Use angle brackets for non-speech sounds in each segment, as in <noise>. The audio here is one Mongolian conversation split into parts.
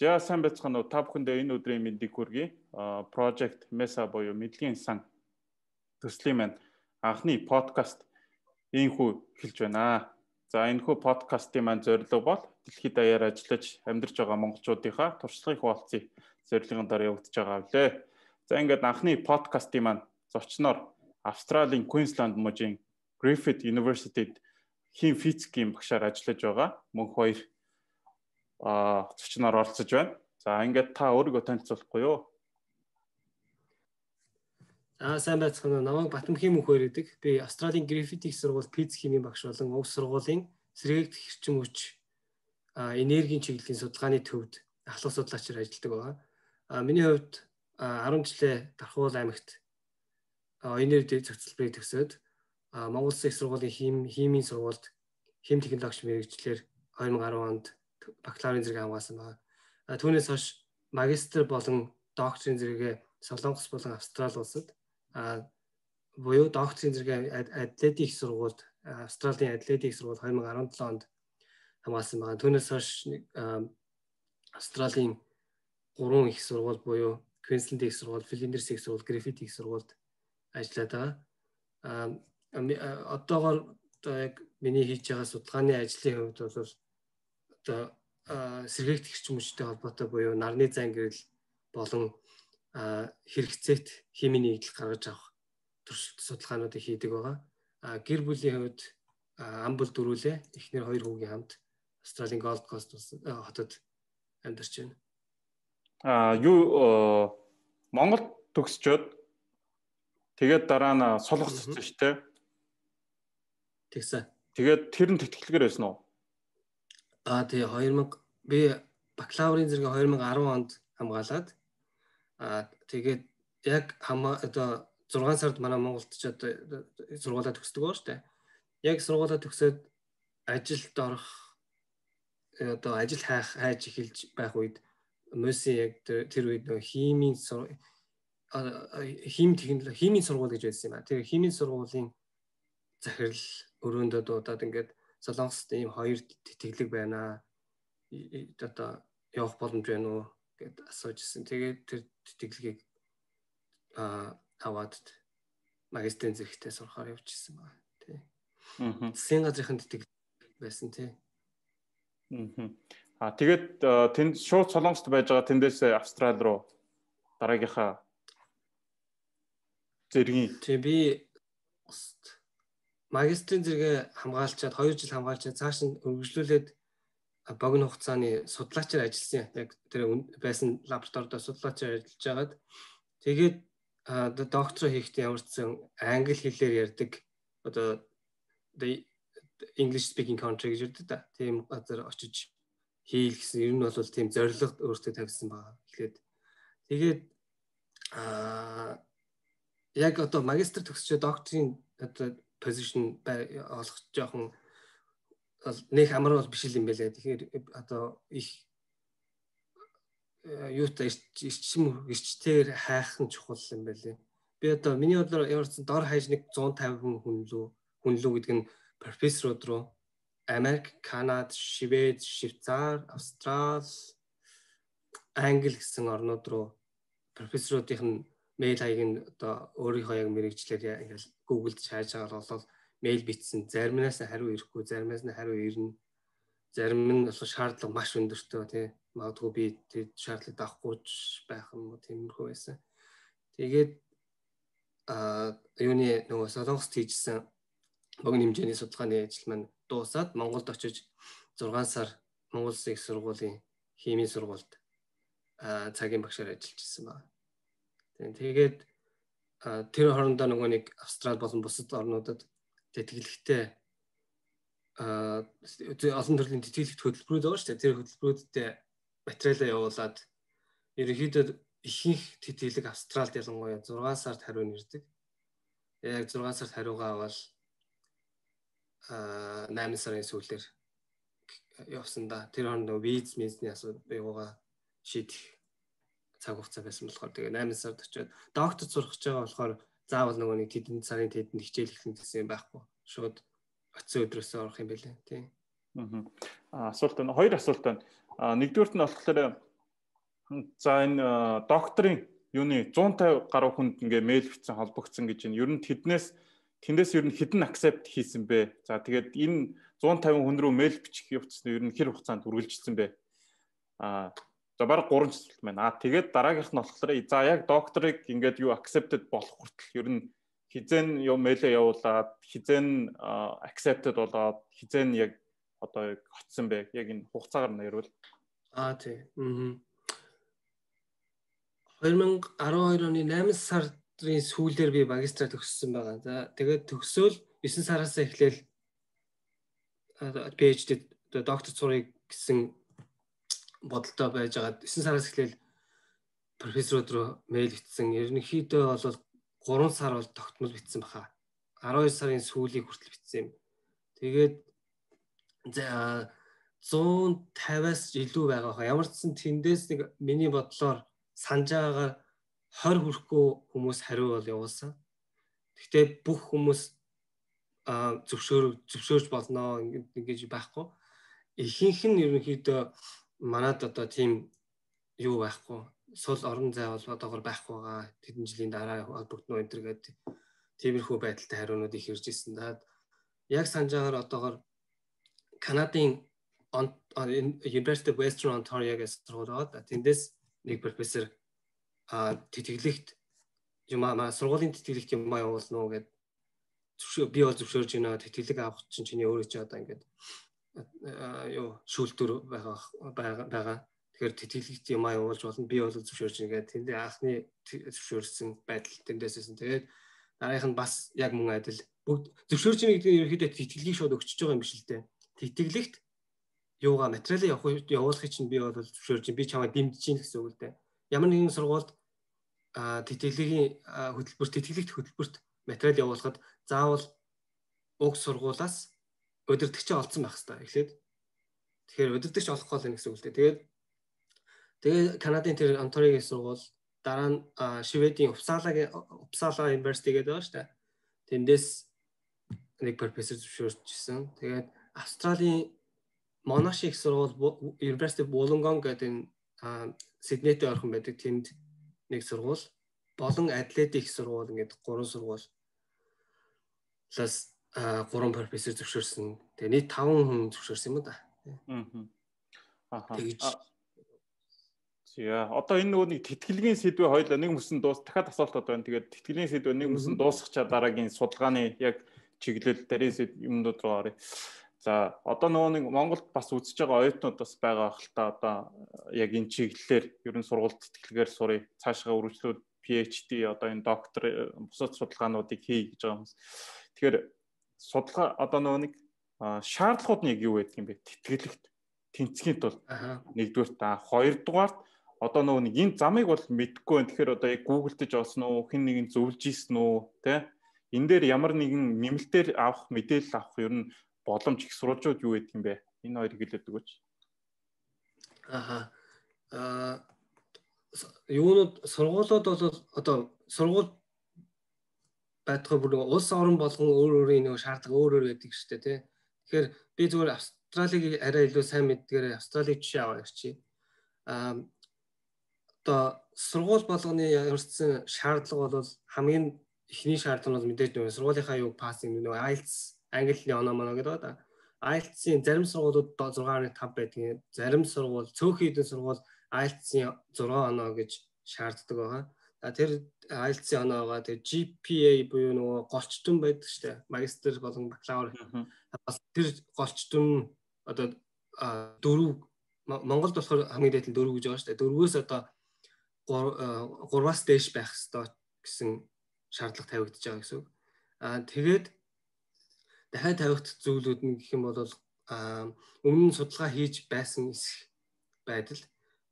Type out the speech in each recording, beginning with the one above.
За сайн байцгаана уу? Та бүхэндээ энэ өдрийн мэндийг хүргэе. Project Mesa буюу мэдлэгийн сан төслийн маань анхны подкаст ийхүү эхэлж байна. За энэхүү подкастын маань зорилго бол дэлхийд даяар ажиллаж амьдарч байгаа монголчуудынхаа туршлагын хуваалцыг зорилгын дараа явагдаж байгаа билээ. За ингээд анхны подкастын маань зочноор Австралийн Queensland мужийн Griffith University-д хим физикийн багшаар ажиллаж байгаа мөн хоёр зочноор оролцож байна. За ингээд та өөрийгөө танилцуулахгүй юу? Аа сайн байцгаана. Намайг Батмхийн мөнхөр гэдэг. Би Австралийн Гриффит их сургууль физик химийн багш болон уг сургуулийн сэргээгдэх хэрчим хүч энергийн чиглэлийн судалгааны төвд ахлах судлаачаар ажилладаг байгаа. А миний хувьд 10 жилээ Дархуул аймагт энерги зохицолборыг төгсөөд Монгол Улсын их сургуулийн хим химийн сургуульд хим технологич мэрэгчлэр 2010 онд бакалаврын зэрэг хамгаалсан байна. Түүнээс хойш магистр болон докторийн зэрэгээ Солонгос болон Австрали улсад а буюу докторийн зэрэг атлетик их сургуульд Австралийн атлетик сургууль 2017 онд хамгаалсан байна. Түүнээс хойш Австралийн гурван их сургууль буюу Queensland их сургууль, Flinders их сургууль, Griffith их сургуульд ажиллаад байгаа. А одоогоор одоо яг миний хийж байгаа судалгааны ажлын хувьд бол одоо сэргээгт хэрчим хүчтэй холбоотой буюу нарны зан гэрэл болон хэрэгцээт химийн нэгдэл гаргаж авах туршилт судалгаануудыг хийдэг байгаа. Гэр бүлийн хувьд ам бүл дөрүүлээ эхнэр хоёр хүүгийн хамт Австралийн Gold Coast хотод амьдарч байна. А юу Монгол төгсчөөд тэгээд дараа нь солонгос очсон шүү дээ. Тэгсэн. Тэгээд тэр нь тэтгэлгээр байсан уу? Аа тий 2000 би бакалаврын зэрэг 2010 онд хамгаалаад аа тэгээд яг хамаа одоо 6 сард манай Монголд ч одоо сургуулаа төгсдөг шүү дээ. Яг сургуулаа төгсөөд ажилд орох э, одоо ажил хайх хайж эхэлж байх үед мөсөн яг тэр үед нөгөө химийн хим технологи химийн сургууль гэж байсан юм а. Тэр химийн сургуулийн захирал өрөөндөө дуудаад ингээд Солонгост ийм хоёр тэтгэлэг байна. Одоо явах боломж байна уу гэд асууж ирсэн. Тэгээд тэр тэтгэлгийг аа аваад магистрийн зэрэгтээ сурахаар явж ирсэн байна. Тий. Аа. Засгийн газрын тэтгэл байсан тий. Аа. тэгээд тэнд шууд Солонгост байж байгаа тэндээс Австрали руу дараагийнхаа зэргийн. Тий би магистрийн зэрэгээ хамгаалчаад 2 жил хамгаалчаад цааш нь өргөжлүүлээд богино хугацааны судлаачаар ажилласан. Яг тэр байсан лабораторид судлаачаар ажиллаж байгаад тэгээд доктороо хийхдээ ямарчсан англи хэлээр ярьдаг одоо English speaking country гэж ярьдаг да. Тийм газар очиж хийл гэсэн ер нь бол тийм зорилго өөртөө тавьсан байгаа. Эхлээд тэгээд аа яг одоо магистр төгсчөө докторийн одоо position олох жоохон нэг амар бол биш юм байлаа. Тэгэхээр одоо их э, юутай ирчим ирчтэйгээр хайх нь чухал юм байлээ. Би одоо миний бодлоор ямарсан дор хаяж нэг 150 хүн лөө хүн лөө гэдэг нь профессорууд руу Америк, Канада, Швед, Швейцар, Австрал, Англи гэсэн орнууд руу профессоруудын мэйл хаяг нь одоо өөрийнхөө яг мэрэгчлэр ингээл Google-д шааж байгаа бол мэйл бичсэн. Заримнаас хариу ирэхгүй, заримнаас нь хариу ирнэ. Зарим нь бас шаардлага маш өндөртэй тий. Магадгүй би тэр шаардлагыг авахгүй байх юм уу тиймэрхүү байсан. Тэгээд а юуны нөгөө солонгост хийжсэн богино хэмжээний судалгааны ажил маань дуусаад Монголд очиж 6 сар Монгол Улсын их сургуулийн химийн сургуульд цагийн багшаар ажиллаж ирсэн байна. Тэгээд тэр хоорондоо нөгөө нэг Австрали болон бусад орнуудад тэтгэлэгтэй олон төрлийн тэтгэлэгт хөтөлбөрүүд байгаа шүү дээ. Тэр хөтөлбөрүүдтэй материалаа явуулаад ерөнхийдөө ихэнх тэтгэлэг Австралид ялангуяа 6 сард хариу нэрдэг. Яг 6 сард хариугаа авал а 8 сарын сүүлээр явсан да. Тэр хооронд виз мизний асуудлыг шийдэх цаг хугацаа байсан болохоор тэгээ 8 сард очиод доктор сурах гэж байгаа болохоор заавал нөгөө нэг тэдэн сарын тэдэнд хичээл эхлэх гэсэн юм байхгүй. Шууд оцсон өдрөөс орох юм байлээ тий. Аа асуулт байна. Хоёр асуулт байна. Нэгдүгürt нь болохоор За энэ докторийн юуны 150 гаруй хүнд ингээ мэйл бичсэн холбогдсон гэж энэ ер нь тэднээс тэндээс ер нь хідэн акцепт хийсэн бэ. За тэгээд энэ 150 хүн рүү мэйл бичих явцсан ер нь хэр хугацаанд үргэлжилсэн бэ? Аа за баг 3 жил байна. Аа тэгээд дараагийнх нь болохоор за яг докторыг ингээд юу accepted болох хүртэл ер нь хизэн юу мэйлээ явуулаад хизэн accepted болоод хизэн яг одоо яг хотсон бэ? Яг энэ хугацаагаар ярил. Аа тий. Аа 2012 оны 8 сарын сүүлээр би магистра төгссөн байгаа. За тэгээд төгсөөл 9 сараас эхлээл PhD доктор цурыг гэсэн бодолтой байж байгаа. 9 сараас эхлээл профессорууд руу мэйл бичсэн. Ерөнхийдөө бол 3 сар бол тогтмол бичсэн баха. 12 сарын сүүлийг хүртэл бичсэн юм. Тэгээд за 150-аас илүү байгаа хаа. Ямар ч сан тэндээс нэг миний бодлоор санаж байгаагаар 20 хүрэхгүй хүмүүс хариу бол явуулсан. Гэхдээ бүх хүмүүс зөвшөөр зөвшөөрж болно ингэж байхгүй. Ихэнх нь ерөнхийдөө манад одоо тийм юу байхгүй. Сул орон зай бол одоогор байхгүй байгаа. Тэдэн жилийн дараа холбогдно энэ төр гэдэг тиймэрхүү байдалтай хариунууд их ирж ирсэн. Даад яг санаж байгаагаар одоогор Канадын University of Western Ontario гэсэн сургууль байгаа. Тэндээс нэг профессор тэтгэлэгт юм аа сургуулийн тэтгэлэгт юм аа явуулна уу гэд би бол зөвшөөрж байна тэтгэлэг авах чинь чиний өөрөө ч одоо ингээд юу шүүлтүр байгаа байгаа тэгэхээр тэтгэлэгт юм аа явуулж болно. Би бол зөвшөөрж байна гэд тэндээ анхны зөвшөөрсөн байдал тэндээссэн тэгээд дараагийнх нь бас яг мөн адил. Бүгд зөвшөөрж байна гэдэг нь ерөөхдөө тэтгэлгийг шууд өгчөж байгаа юм биш л дээ. Тэтгэлэгт юугаа материалыг явах явуулахыг чинь би бол зөвшөөрж би чамайг дэмжиж гин гэсэн үг л дээ. Ямар нэгэн сургуульд тэтгэлгийн хөтөлбөр тэтгэлэгт хөтөлбөрт материал явуулахад заавал уг сургуулаас удирдахчаа олцсон байх хэрэгтэй. Эхлээд тэгэхээр удирдахч олох гол юм гэсэн үг л дээ. Тэгээд тэгээ Канадын тэр Онтариогийн сургууль дараа нь Шведийн Uppsala-гийн Uppsala University гэдэг байгаа шүү дээ. Тэндээс нэг профессор зөвшөөрчихсэн. Тэгээд Австралийн Monash их сургууль University Wollongong гэдэг Сиднейтэй орхон байдаг тэнд нэг сургууль болон Адлет их сургууль ингээд гурван сургууль лас гурван профессор зөвшөөрсөн. Тэгээ нийт 5 хүн зөвшөөрсөн юм да. Аа. Тэгэж За одоо энэ нөгөө нэг тэтгэлгийн сэдвээ хоёул нэг мөсөн дуус дахиад асуулт одоо байна. Тэгээд тэтгэлгийн сэдвээ нэг мөсөн дуусгачаа дараагийн судалгааны яг чиглэл дээрээс юмнууд руу оръё. За одоо нөгөө нэг Монголд бас үзэж байгаа оюутнууд бас байгаа хэл та одоо яг энэ чиглэлээр ерөн сургууль тэтгэлгээр сурыг цаашгаа үргэлжлүүл PhD одоо энэ доктор бусад судалгаануудыг хий гэж байгаа хүмүүс. Тэгэхээр судалгаа одоо нөгөө нэг шаардлагууд нь юу байдаг юм бэ? Тэтгэлэгт тэнцгийн тулд нэгдүгээр та хоёрдугаарт одоо нөгөө нэг энэ замыг бол мэдгүй байна. Тэгэхээр одоо яг Google дэж олсон уу, хэн нэгэн зөвлөж ийсэн үү, тэ? Энэ дээр ямар нэгэн нэмэлтээр авах мэдээлэл авах ер нь боломж их сурвалжууд юу гэдэг юм бэ? Энэ хоёрыг хэлээд өгөөч. Аха. Аа юунууд сургуулиуд бол одоо сургууль байтугай бүр улс орон болгон өөр өөрийн нэг шаардлага өөр өөр байдаг шүү дээ тий. Тэгэхээр би зүгээр Австралиг арай илүү сайн мэддгээр Австралиг жишээ аваа ярьчих. Аа одоо сургууль болгоны ямарчсан шаардлага бол хамгийн эхний шаардлага нь мэдээж нөгөө сургуулийнхаа юу пассинг нөгөө IELTS англи оноо моно гэдэг да. IELTS-ийн зарим сургуулиуд 6.5 байдаг. Зарим сургууль цөөхөн хэдэн сургууль IELTS-ийн 6 оноо гэж шаарддаг байгаа. Тэр IELTS-ийн оноогоо тэр GPA буюу нөгөө голчтон байдаг шүү дээ. Магистр болон бакалавр. Бас тэр голчтон одоо дөрөв Монголд болохоор хамгийн дээд нь дөрөв гэж байгаа шүү дээ. Дөрвөөс одоо 3-аас дээш байх хэрэгтэй гэсэн шаардлага тавигдчихж байгаа гэсэн үг. Аа тэгээд дахиад тавигдах зүйлүүд нь гэх юм бол өмнө нь судалгаа хийж байсан байдал.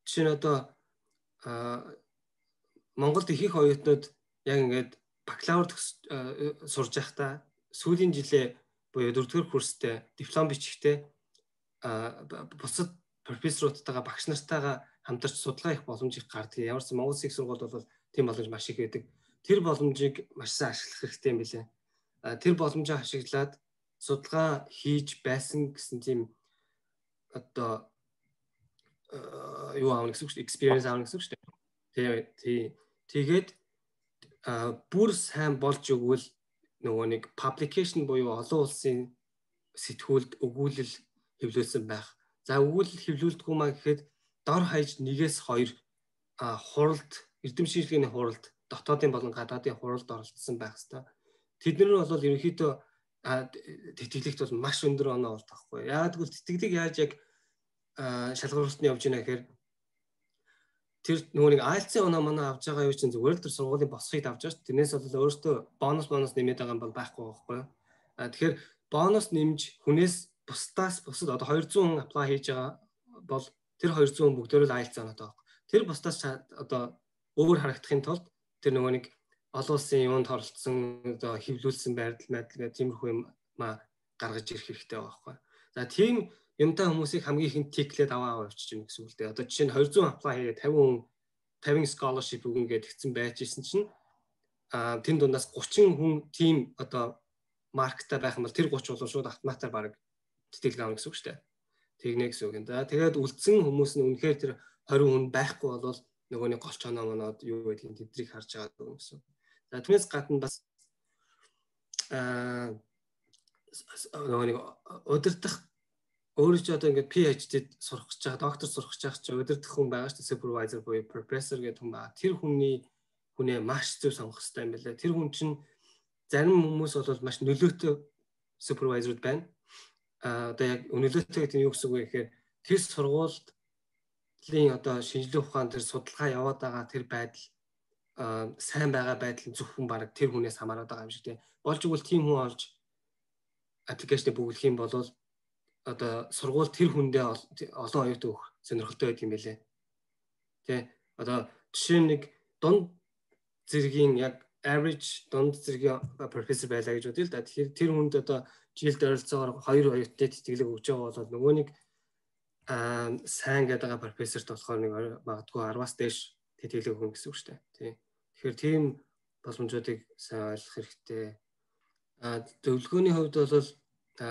Жишээ нь одоо Монголд их их оюутнууд яг ингээд бакалавр сурж байхдаа сүүлийн жилээ буюу дөрөвдүгээр курстэй диплом бичихтэй бусад профессоруудтайгаа багш нартайгаа хамтарч судалгаа их боломж их гардаг. Ямар ч Монгол Улсын сургууль бол тийм боломж маш их байдаг. Тэр боломжийг маш сайн ашиглах хэрэгтэй юм билээ. Тэр боломжийг ашиглаад судалгаа хийж байсан гэсэн тийм одоо юу аавна гэсэн үг шүү дээ. Experience аавна гэсэн үг шүү дээ. Тий. Тэгээд бүр сайн болж өгвөл нөгөө нэг publication буюу олон улсын сэтгүүлд өгүүлэл хэвлүүлсэн байх. За өгүүлэл хэвлүүлдэггүй маа гэхэд дор хаяж нэгээс хоёр хуралд эрдэм шинжилгээний хуралд дотоодын болон гадаадын хуралд оролцсон байх хэвээр. Тэднэр нь бол ерөнхийдөө тэтгэлэгт бол маш өндөр оноо болдог байхгүй. Яагаад гэвэл тэтгэлэг яаж яг шалгуултанд явж байна гэхээр тэр нөгөө нэг IELTS-ийн оноо манай авч байгаа юу чинь зүгээр л тэр сургуулийн босхийг авч байгаа шүү. Тэрнээс бол өөртөө бонус бонус нэмээд байгаа юм бол байхгүй байхгүй. А тэгэхээр бонус нэмж хүнээс бусдаас бусад одоо 200 хүн apply хийж байгаа бол тэр 200 хүн бүгдөө л IELTS оноотой байхгүй. Тэр бусдаас одоо өөр харагдахын тулд тэр нөгөө нэг олон улсын юунд оролцсон одоо хөвлүүлсэн байрлал байдал гэх тиймэрхүү юм маа гаргаж ирэх хэрэгтэй байгаа байхгүй. За тийм юмтай хүмүүсийг хамгийн ихэнд тиклээд аваа аваа явчих юм гэсэн үг л дээ. Одоо жишээ нь 200 apply хийгээд 50 хүн 50 scholarship өгнө гэж тэгсэн байж исэн чинь а тэн дундаас 30 хүн тийм одоо марктай байх юм бол тэр 30 бол шууд автоматар баг тэтгэлэг авна гэсэн үг шүү дээ. Тэгнэ гэсэн үг юм да. Тэгээд үлдсэн хүмүүс нь үнэхээр тэр 20 хүн байхгүй бол нөгөө нэг голч оноо моноод юу гэдгийг тэдрийг харж байгаа юм гэсэн. За түүнээс гадна бас аа нөгөө нэг удирдах өөрөө ч одоо ингээд PhD-д сурах гэж байгаа, доктор сурах гэж байгаа чи удирдах хүн байгаа шүү дээ, supervisor буюу professor гэдэг хүн байгаа. Тэр хүний хүнээ маш зөв сонгох хэрэгтэй юм байна лээ. Тэр хүн чинь зарим хүмүүс бол маш нөлөөтэй супервайзеруд байна. А одоо яг нөлөөтэй гэдэг нь юу гэсэн үг вэ гэхээр тэр сургуулийн одоо шинжилгээ ухаан тэр судалгаа яваад байгаа тэр байдал сайн байгаа байдал нь зөвхөн баг тэр хүнээс хамаарат байгаа юм шиг тийм. Болж игэл тийм хүн олж аппликейшн бүглэх юм бол одоо сургууль тэр хүндээ олон оюут өгөх сонирхолтой байдаг юм байлээ. Тэ одоо жишээ нэг дунд зэргийн яг average дунд зэргийн профессор байлаа гэж бодъё л да. Тэгэхээр тэр хүнд одоо жилд ойролцоогоор хоёр оюуттай тэтгэлэг өгж байгаа бол нөгөө нэг аа сайн гэдэг профессорт болохоор нэг магадгүй 10-аас дээш тэтгэлэг өгнө гэсэн үг шүү дээ. Тий. Тэгэхээр тийм боломжуудыг сайн ойлгох хэрэгтэй. А зөвлөгөөний хувьд бол а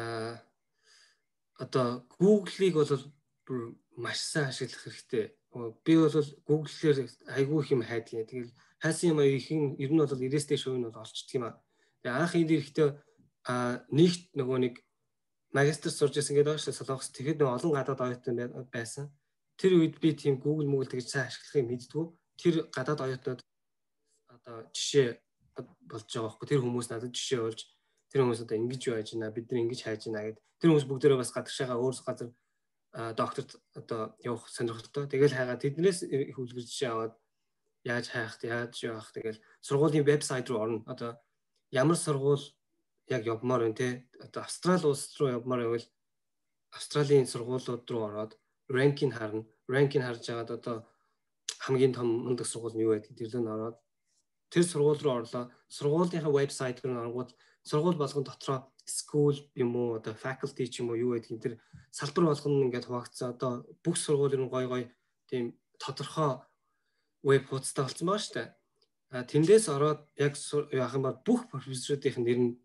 одоо Google-ийг бол маш сайн ашиглах хэрэгтэй. Би бол Google-ээр айгүй их юм хайдаг. Тэгэл хайсан юм аяхийн ер нь бол 90-ээс дээш хувь нь бол олчдөг юм аа. Тэгээ анх энд ирэхдээ нэгт нөгөө нэг магистр сурж байсан гэдэг шүү Солонгос. Тэгэхэд нөгөө олон гадаад оюутан байсан. Тэр үед би тийм Google Google тэгж сайн ашиглахыг мэддгүү. Тэр гадаад оюутнууд одоо жишээ болж байгаа байхгүй тэр хүмүүс надад жишээ болж тэр хүмүүс одоо ингэж юу хайж байна бид нар ингэж хайж байна гэд. Тэр хүмүүс бүгдээрээ бас гадагшаага өөр газар докторт одоо явах сонирхолтой. Тэгэл хайгаа тэднээс хүлгэр жишээ аваад яаж хайх яаж явах. Тэгэл сургуулийн вебсайт руу орно. Одоо ямар сургууль яг явмаар байна те? Одоо австрал улс руу явмаар байвал австралийн сургуулиуд руу ороод ранкинг харна. Ранкинг харж байгаад одоо хамгийн том мундаг сургууль нь юу байдгийг тэр лөө ороод тэр сургууль руу орлоо. Сургуулийнхаа вебсайт руу оргууд сургууль болгон дотроо school юм уу одоо faculty ч юм уу юу гэдгийг тэр салбар болгоно ингээд хуваагдсан. Одоо бүх сургууль нь гой гой тийм тодорхой веб хуудастай болсон байгаа шүү дээ. А тэндээс ороод яг яах юм бол бүх профессоруудын нэр нь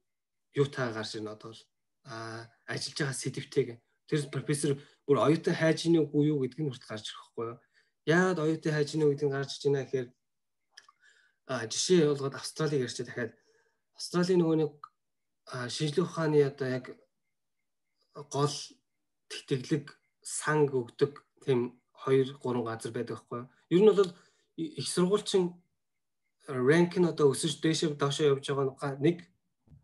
юутай гарч ирнэ одоо бол а ажиллаж байгаа сэдвтэйг тэр профессор бүр оюутан хайж ийн үгүй юу гэдг нь хүртэл гарч ирэх байхгүй юу. Яагаад оюутан хайж ийн гэдэг нь гарч иж байна гэхээр жишээ болгоод Австралиг ярьчих дахиад Австралийн нөгөө нэг шинжлэх ухааны одоо яг гол тэтгэлэг санг өгдөг тийм 2 3 газар байдаг байхгүй юу. Ер нь бол их сургуульчин ранк нь одоо өсөж дээшээ доошоо явж байгаа нэг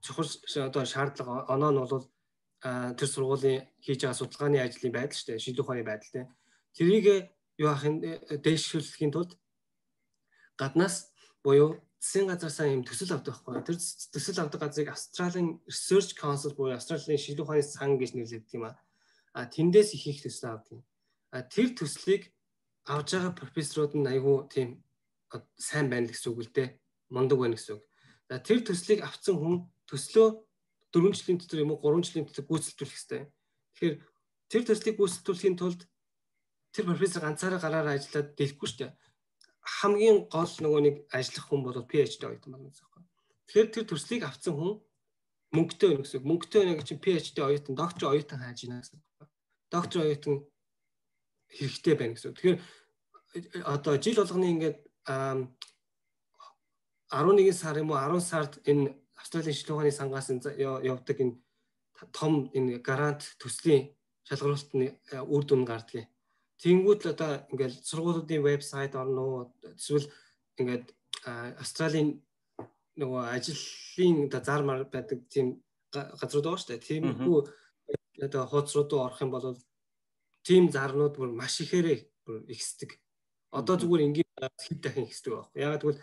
чухал одоо шаардлага оноо нь бол тэр сургуулийн хийж байгаа судалгааны ажлын байдал шүү дээ. Шинжлэх ухааны байдал тийм. Тэрийг юу ахын дээшүүлэхийн тулд гаднаас буюу засгийн газараас юм төсөл авдаг байхгүй. Тэр төсөл авдаг газрыг Australian Research Council буюу Австралийн шинжилгээ ухааны сан гэж нэрлэдэг юм а. А тэндээс их их төсөл авдаг. А тэр төслийг авж байгаа профессорууд нь айгүй тийм сайн байна гэсэн үг л дээ. Мундаг байна гэсэн үг. За тэр төслийг авсан хүн төслөө 4 жилийн дотор юм уу 3 жилийн дотор гүйцэлдүүлэх хэрэгтэй. Тэгэхээр тэр төслийг гүйцэлдүүлэхийн тулд тэр профессор ганцаараа гараараа ажиллаад дэлгэхгүй шүү дээ хамгийн гол нөгөө нэг ажиллах хүн бол PhD оюутан байна гэсэн юм. Тэгэхээр тэр төслийг авсан хүн мөнгөтэй байна гэсэн үг. Мөнгөтэй байна гэж чинь PhD оюутан, доктор оюутан хайж байна гэсэн үг. Доктор оюутан хэрэгтэй байна гэсэн. Тэгэхээр одоо жил болгоны ингээд 11 сар юм уу 10 сард энэ Австралийн шилүүгааны сангаас явдаг энэ том энэ гарант төслийн шалгаруулалт нь үр дүн гардгийг. Тэнгүүд л одоо ингээд сургуулиудын вебсайт орно уу эсвэл ингээд Австралийн нөгөө ажлын одоо зар мар байдаг тийм газрууд байгаа шүү дээ. Тиймгүй одоо хуудас руу орох юм бол тийм зарнууд бүр маш ихээрээ бүр ихсдэг. Одоо зүгээр ингийн хэд дахин ихсдэг байхгүй. Ягаад гэвэл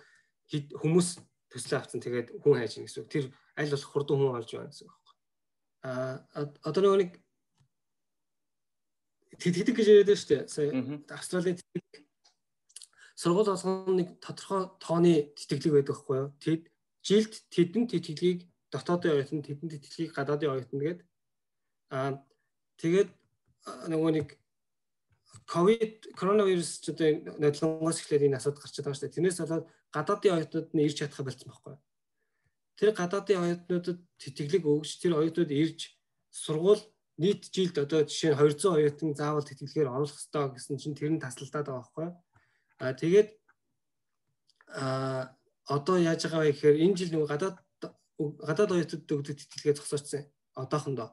хүмүүс төсөл авцсан тэгээд хүн хайж гин гэсэн. Тэр аль болох хурдан хүн олж байна гэсэн байхгүй. А одоо нөгөө нэг тэтгэдэг гэж яриад шүү дээ. Сая Австралийн сургууль болгоно нэг тодорхой тооны тэтгэлэг байдаг байхгүй юу? Тэд жилд тэдэн тэтгэлгийг дотоодын оюутан тэдэн тэтгэлгийг гадаадын оюутан гээд аа тэгээд нөгөө нэг ковид коронавирус ч одоо нодлонгоос эхлээд энэ асуудал гарч байгаа шүү дээ. Тэрнээс болоод гадаадын оюутнууд нь ирж чадах болсон байхгүй юу? Тэр гадаадын оюутнуудад тэтгэлэг өгч тэр оюутнууд ирж сургууль нийт жилд одоо жишээ нь 200 оюутан заавал тэтгэлгээр оруулах хэрэгтэй гэсэн чинь тэр нь тасалдаад байгаа байхгүй? А тэгээд а одоо яаж байгаа вэ гэхээр энэ жил нөгөө гадаад гадаад оюутнууд өгдөг тэтгэлгээ зогсоочсон одоохондоо.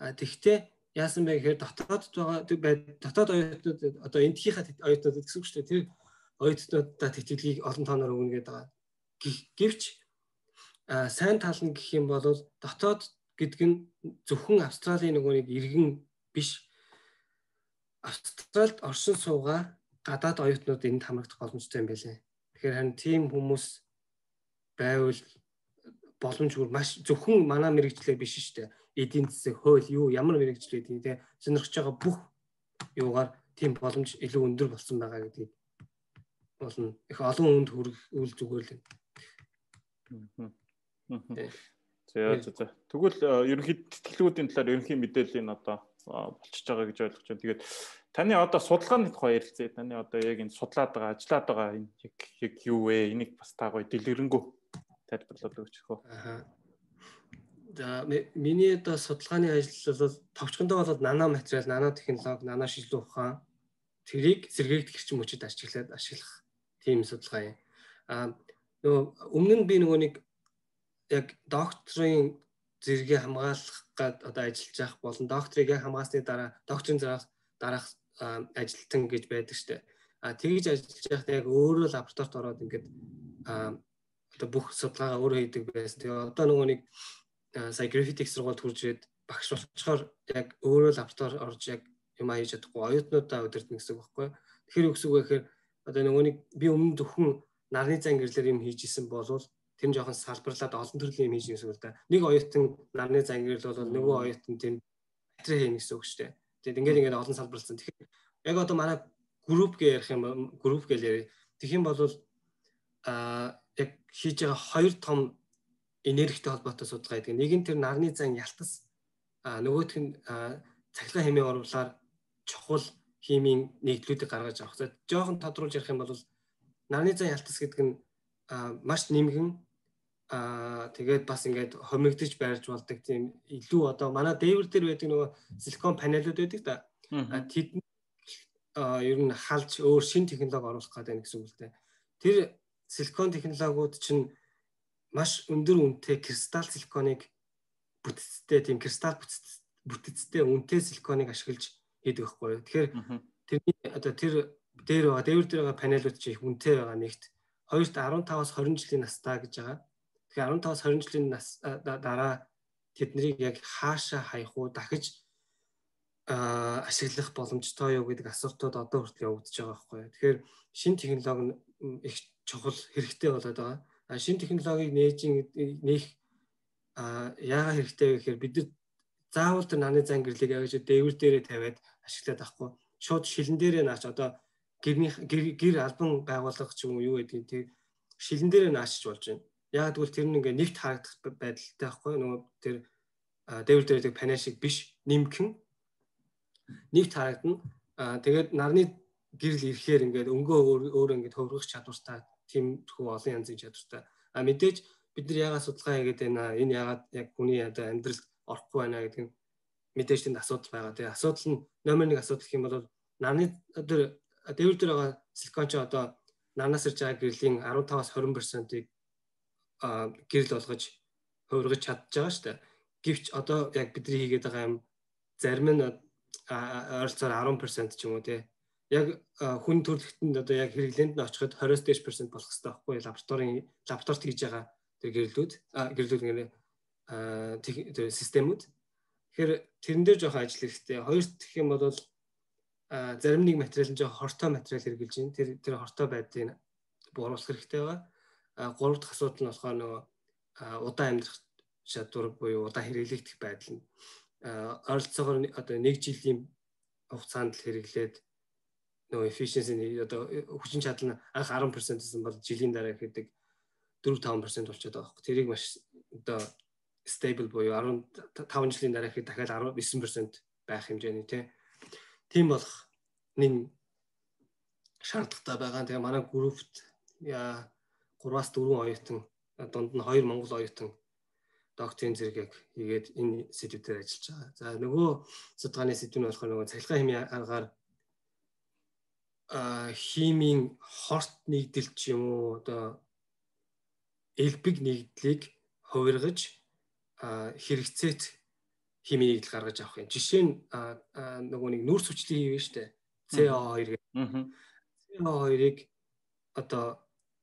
А тэгвэл яасан бэ гэхээр дотоодд байгаа дотоод оюутнууд одоо энтхийнхаа оюутнууд гэсэн үг шүү дээ. Тэр оюутнуудаа тэтгэлгийг олон тооноор өгнө гэдэг байгаа. Гэвч сайн тал нь гэх юм бол дотоод гэдэг нь зөвхөн Австралийн нөгөө нэг иргэн биш. Австралид оршин суугаа гадаад оюутнууд энд хамрагдах боломжтой юм байлээ. Тэгэхээр харин тийм хүмүүс байвал боломжгүй маш зөвхөн манай мэрэгчлэр биш шүү дээ. Эдийн засаг, хууль юу ямар мэрэгчлэр гэдэг те сонирхож байгаа бүх юугаар тийм боломж илүү өндөр болсон байгаа гэдгийг болно. Их олон хүнд хүрэх үйл зүгээр л юм. За за за. Тэгвэл ерөнхийд тэтгэлгүүдийн талаар ерөнхий мэдээллийг одоо болчихж байгаа гэж ойлгож байна. Тэгээд Таны одоо судалгааны тухай ярилцъя. Таны одоо яг энэ судлаад байгаа, ажиллаад байгаа энэ яг яг юу вэ? Энийг бас та гоё дэлгэрэнгүй тайлбарлаад өгч хөө. Аа. За миний одоо судалгааны ажил бол товчхондоо бол нано материал, нано технологи, нано шилжүүлэх ухаан тэрийг сэргээгдэх эрчим хүчит ашиглаад ашиглах тийм судалгаа юм. Аа нөгөө өмнө нь би нөгөө нэг яг докторийн зэрэгээ хамгаалах гад одоо ажиллаж явах болон докторыг яг хамгаалсны дараа докторийн зэрэг дараах ажилтан гэж байдаг штэ. А тэгж ажиллаж байхдаа яг өөрөө лабораторид ороод ингээд одоо бүх судалгаагаа өөрөө хийдэг байсан. Тэгээ одоо нөгөө нэг сая граффитик сургуульд хурж ирээд багш болчоор яг өөрөө лаборатори орж яг юм хийж чадахгүй оюутнуудаа өдөрдөн гэсэн үг байхгүй. Тэгэхээр үгс үг гэхээр одоо нөгөө нэг би өмнө зөвхөн нарны зан гэрлэр юм хийж исэн болвол нь жоохон салбарлаад олон төрлийн юм хийж гэсэн үг л да. Нэг оюутан нарны зан гэрэл бол нөгөө оюутан тийм батарей хийнэ гэсэн үг шүү дээ. Тэгээд ингээд ингээд олон салбарлсан. Тэгэхээр яг одоо манай групп гэж ярих юм групп гэж ярив. Тэгэх юм бол а яг хийж байгаа хоёр том энергитэй холбоотой судалгаа гэдэг. Нэг нь тэр нарны зан ялтас а нөгөөх нь цахилгаан хэмжээ оруулаар чухал химийн нэгдлүүдийг гаргаж авах. За жоохон тодруулж ярих юм бол нарны зан ялтас гэдэг нь маш нэмгэн аа тэгээд бас ингээд хомигдож байрж болдог тийм илүү одоо манай дээвэр дээр байдаг нөгөө силикон панелууд байдаг да. Тэд ер нь халж өөр шин технологи оруулах гэдэг нь гэсэн үг л дээ. Тэр силикон технологиуд чинь маш өндөр үнэтэй кристалл силиконыг бүтцтэй тийм кристалл бүтцтэй үнэтэй силиконыг ашиглаж хийдэг байхгүй юу. Тэгэхээр тэрний одоо тэр дээр байгаа дээвэр дээр байгаа панелууд чинь их үнэтэй байгаа нэгт. Хоёрт 15-аас 20 жилийн настай гэж байгаа. Тэгэхээр 15-аас 20 жилийн нас дараа тэднийг яг хаашаа хаях уу дахиж ашиглах боломжтой юу гэдэг асуултууд одоо хүртэл явагдаж байгаа байхгүй. Тэгэхээр шин технологи их чухал хэрэгтэй болоод байгаа. А шин технологиг нээж нээх а яагаад хэрэгтэй вэ гэхээр бид заавал тэр наны зан гэрлийг яг дээвэр дээрээ тавиад ашиглаад авахгүй. Шууд шилэн дээрээ наач одоо гэрний гэр албан байгууллага ч юм уу юу гэдгийг тэр шилэн дээрээ наачж болж байна. Яг тэгвэл тэр нь ингээ нэгт харагдах байдалтай байхгүй нөгөө тэр дээвэр дээр тэг панел шиг биш нимхэн нэгт харагдана. Тэгээд нарны гэрэл ирэхээр ингээд өнгөө өөр ингээд хөврөх чадвартай тийм хөө олон янзын чадвартай. А мэдээж бид нар яагаад судалгаа хийгээд байна энэ яагаад яг хүний одоо амьдралд орохгүй байна гэдэг нь мэдээж тэнд асуудал байгаа. Тэгээ асуудал нь номер 1 асуудал гэх юм бол нарны одоо дээвэр дээр байгаа силикон ч одоо нарнаас ирж байгаа гэрлийн 15-аас 20%-ийг гэрэл болгож хувиргаж чадж байгаа шүү дээ. Гэвч одоо яг бидний хийгээд байгаа юм зарим нь ойролцоогоор 10% ч юм уу тий. Яг хүн төрөлхтөнд одоо яг хэрэглээнд нь очиход 20-с дээш процент болох хэрэгтэй байхгүй лабораторийн лабораторид хийж байгаа тэр гэрэлүүд гэрэлүүд нэрээ системүүд. Тэгэхээр тэрэн дээр жоохон ажил хэрэгтэй. Хоёрт гэх юм бол зарим нэг материал нь жоохон хортой материал хэрэгжилж байна. Тэр тэр хортой байдлыг бууруулах хэрэгтэй байгаа. Гурав дахь асуудал нь болохоор нөгөө удаан амьдрах чадвар буюу удаан хэрэглэгдэх байдал нь ойролцоогоор одоо 1 жилийн хугацаанд л хэрэглээд нөгөө efficiency одоо хүчин чадал нь анх 10% гэсэн бол жилийн дараа ихэдэг 4 5% болчиход байгаа хэрэг. Тэрийг маш одоо stable буюу 15 жилийн дараа ихэд дахиад 19% байх хэмжээний тийм болох нэг шаардлагатай байгаа. Тэгээ манай группт 3-аас 4 оюутан дунд нь 2 монгол оюутан докторийн зэрэг хийгээд энэ сэдвээр ажиллаж байгаа. За нөгөө судалгааны сэдв нь болохоор нөгөө цахилгаан химийн аргаар а химийн хорт нэгдэл ч юм уу одоо элбэг нэгдлийг хувиргаж хэрэгцээт химийн нэгдэл гаргаж авах юм. Жишээ нь нөгөө нэг нүүрс хүчлийг хийвэн штэ. CO2 гэх. CO2-ыг одоо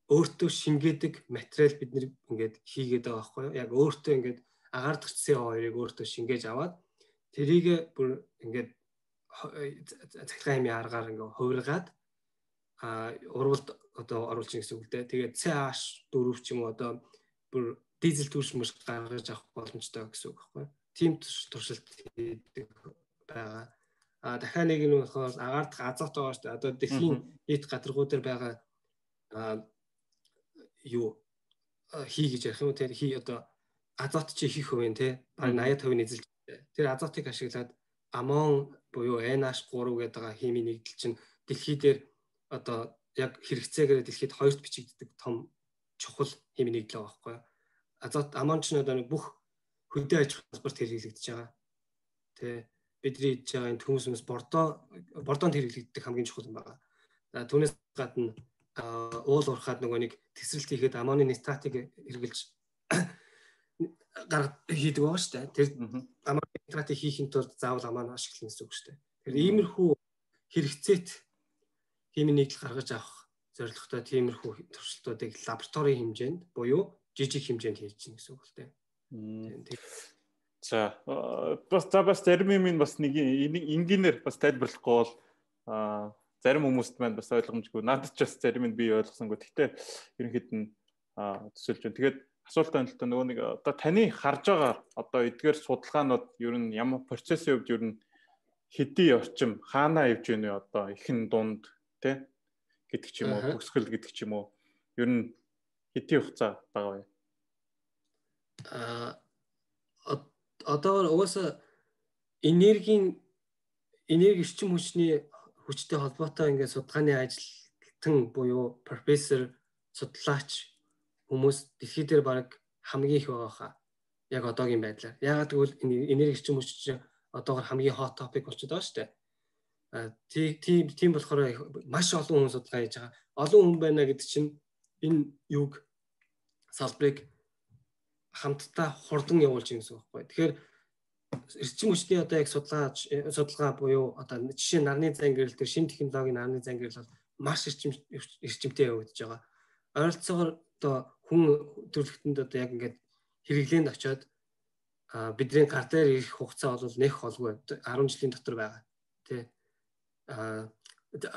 өөртөө шингээдэг материал бид нэр ингээд хийгээд байгаа байхгүй юу? Яг өөртөө ингээд агаар дахь CO2-ыг өөртөө шингээж аваад тэрийг бүр ингээд цахилгаан хэмжээ аргаар ингээд хувиргаад а урвалд одоо оруулж ийн гэсэн үг л дээ. Тэгээд CH4 ч юм уу одоо бүр дизель түвш мөс гаргаж авах боломжтой гэсэн үг байхгүй юу? Тим туршилт хийдэг байгаа. А дахиад нэг нь болохоор агаар дахь азот байгаа шүү дээ. Одоо дэлхийн нийт гадаргуу дээр байгаа юу хий гэж ярих юм? Те хий одоо азот чи хийх хувийн те баг 80% нь эзэлж тэр азотыг ашиглаад амон буюу NH3 гэдэг химийн нэгдэл чинь дэлхий дээр одоо яг хэрэгцээгээр дэлхийд хоёрт бичигддэг том чухал химийн нэгдэл байгаа байхгүй азот амон ч одоо бүх хөдөө аж ахуйн транспорт хэрэглэгдэж байгаа тэ? Бидний хийж байгаа энэ төмс юмс бордоо бордоонд хэрэглэгддэг хамгийн чухал юм байгаа. За түүнээс гадна уул уурхаад нөгөө нэг тесрэлт хийгээд амоны нитратыг эргэлж гаргад хийдэг байгаа шүү дээ. Тэр амоны нитратыг хийхин тулд заавал амоно ашиглана гэсэн үг шүү дээ. Тэр иймэрхүү хэрэгцээт химийн нэгдэл гаргаж авах зорилготой тиймэрхүү туршилтуудыг лабораторийн хэмжээнд буюу жижиг хэмжээнд хийж чинь гэсэн үг л дээ. За бас за бас зарим юм бас нэг энгийнээр бас тайлбарлахгүй бол зарим хүмүүст маань бас ойлгомжгүй. Надад ч бас зарим нь би ойлгосонгүй. Гэхдээ ерөнхийд нь төсөлж байна. Тэгээд асуулт байна л нөгөө нэг одоо таны харж байгаа одоо эдгээр судалгаанууд ер нь ямар процессын хувьд ер нь хэдий орчим хаанаа явж байна вэ одоо ихэн дунд тэ гэдэг ч юм уу төгсгөл гэдэг ч юм уу ер нь хэдий хугацаа байгаа вэ? А одоо угаасаа энергийн энерги эрчим хүчний хүчтэй холбоотой ингээд судалгааны ажилтан буюу профессор судлаач хүмүүс дэлхий дээр баг хамгийн их байгаа хаа. Яг одоогийн байдлаар. Яагаад гэвэл энерги эрчим хүч чинь одоогор хамгийн hot topic болчиход байгаа шүү дээ. Тийм тийм болохоор маш олон хүн судалгаа хийж байгаа. Олон хүн байна гэдэг чинь энэ юг салбарыг хамтдаа хурдан явуулж байгаа гэсэн үг байхгүй. Тэгэхээр эрчим хүчний одоо яг судалгаа судалгаа буюу одоо жишээ нарны зан гэрэл төр шинэ технологийн нарны зан гэрэл бол маш эрчим эрчимтэй явагдаж байгаа. Ойролцоогоор одоо хүн төрөлхтөнд одоо яг ингээд хэрэглээнд очиод бидний гар дээр ирэх хугацаа бол нэх холгүй 10 жилийн дотор байгаа. Тэ. А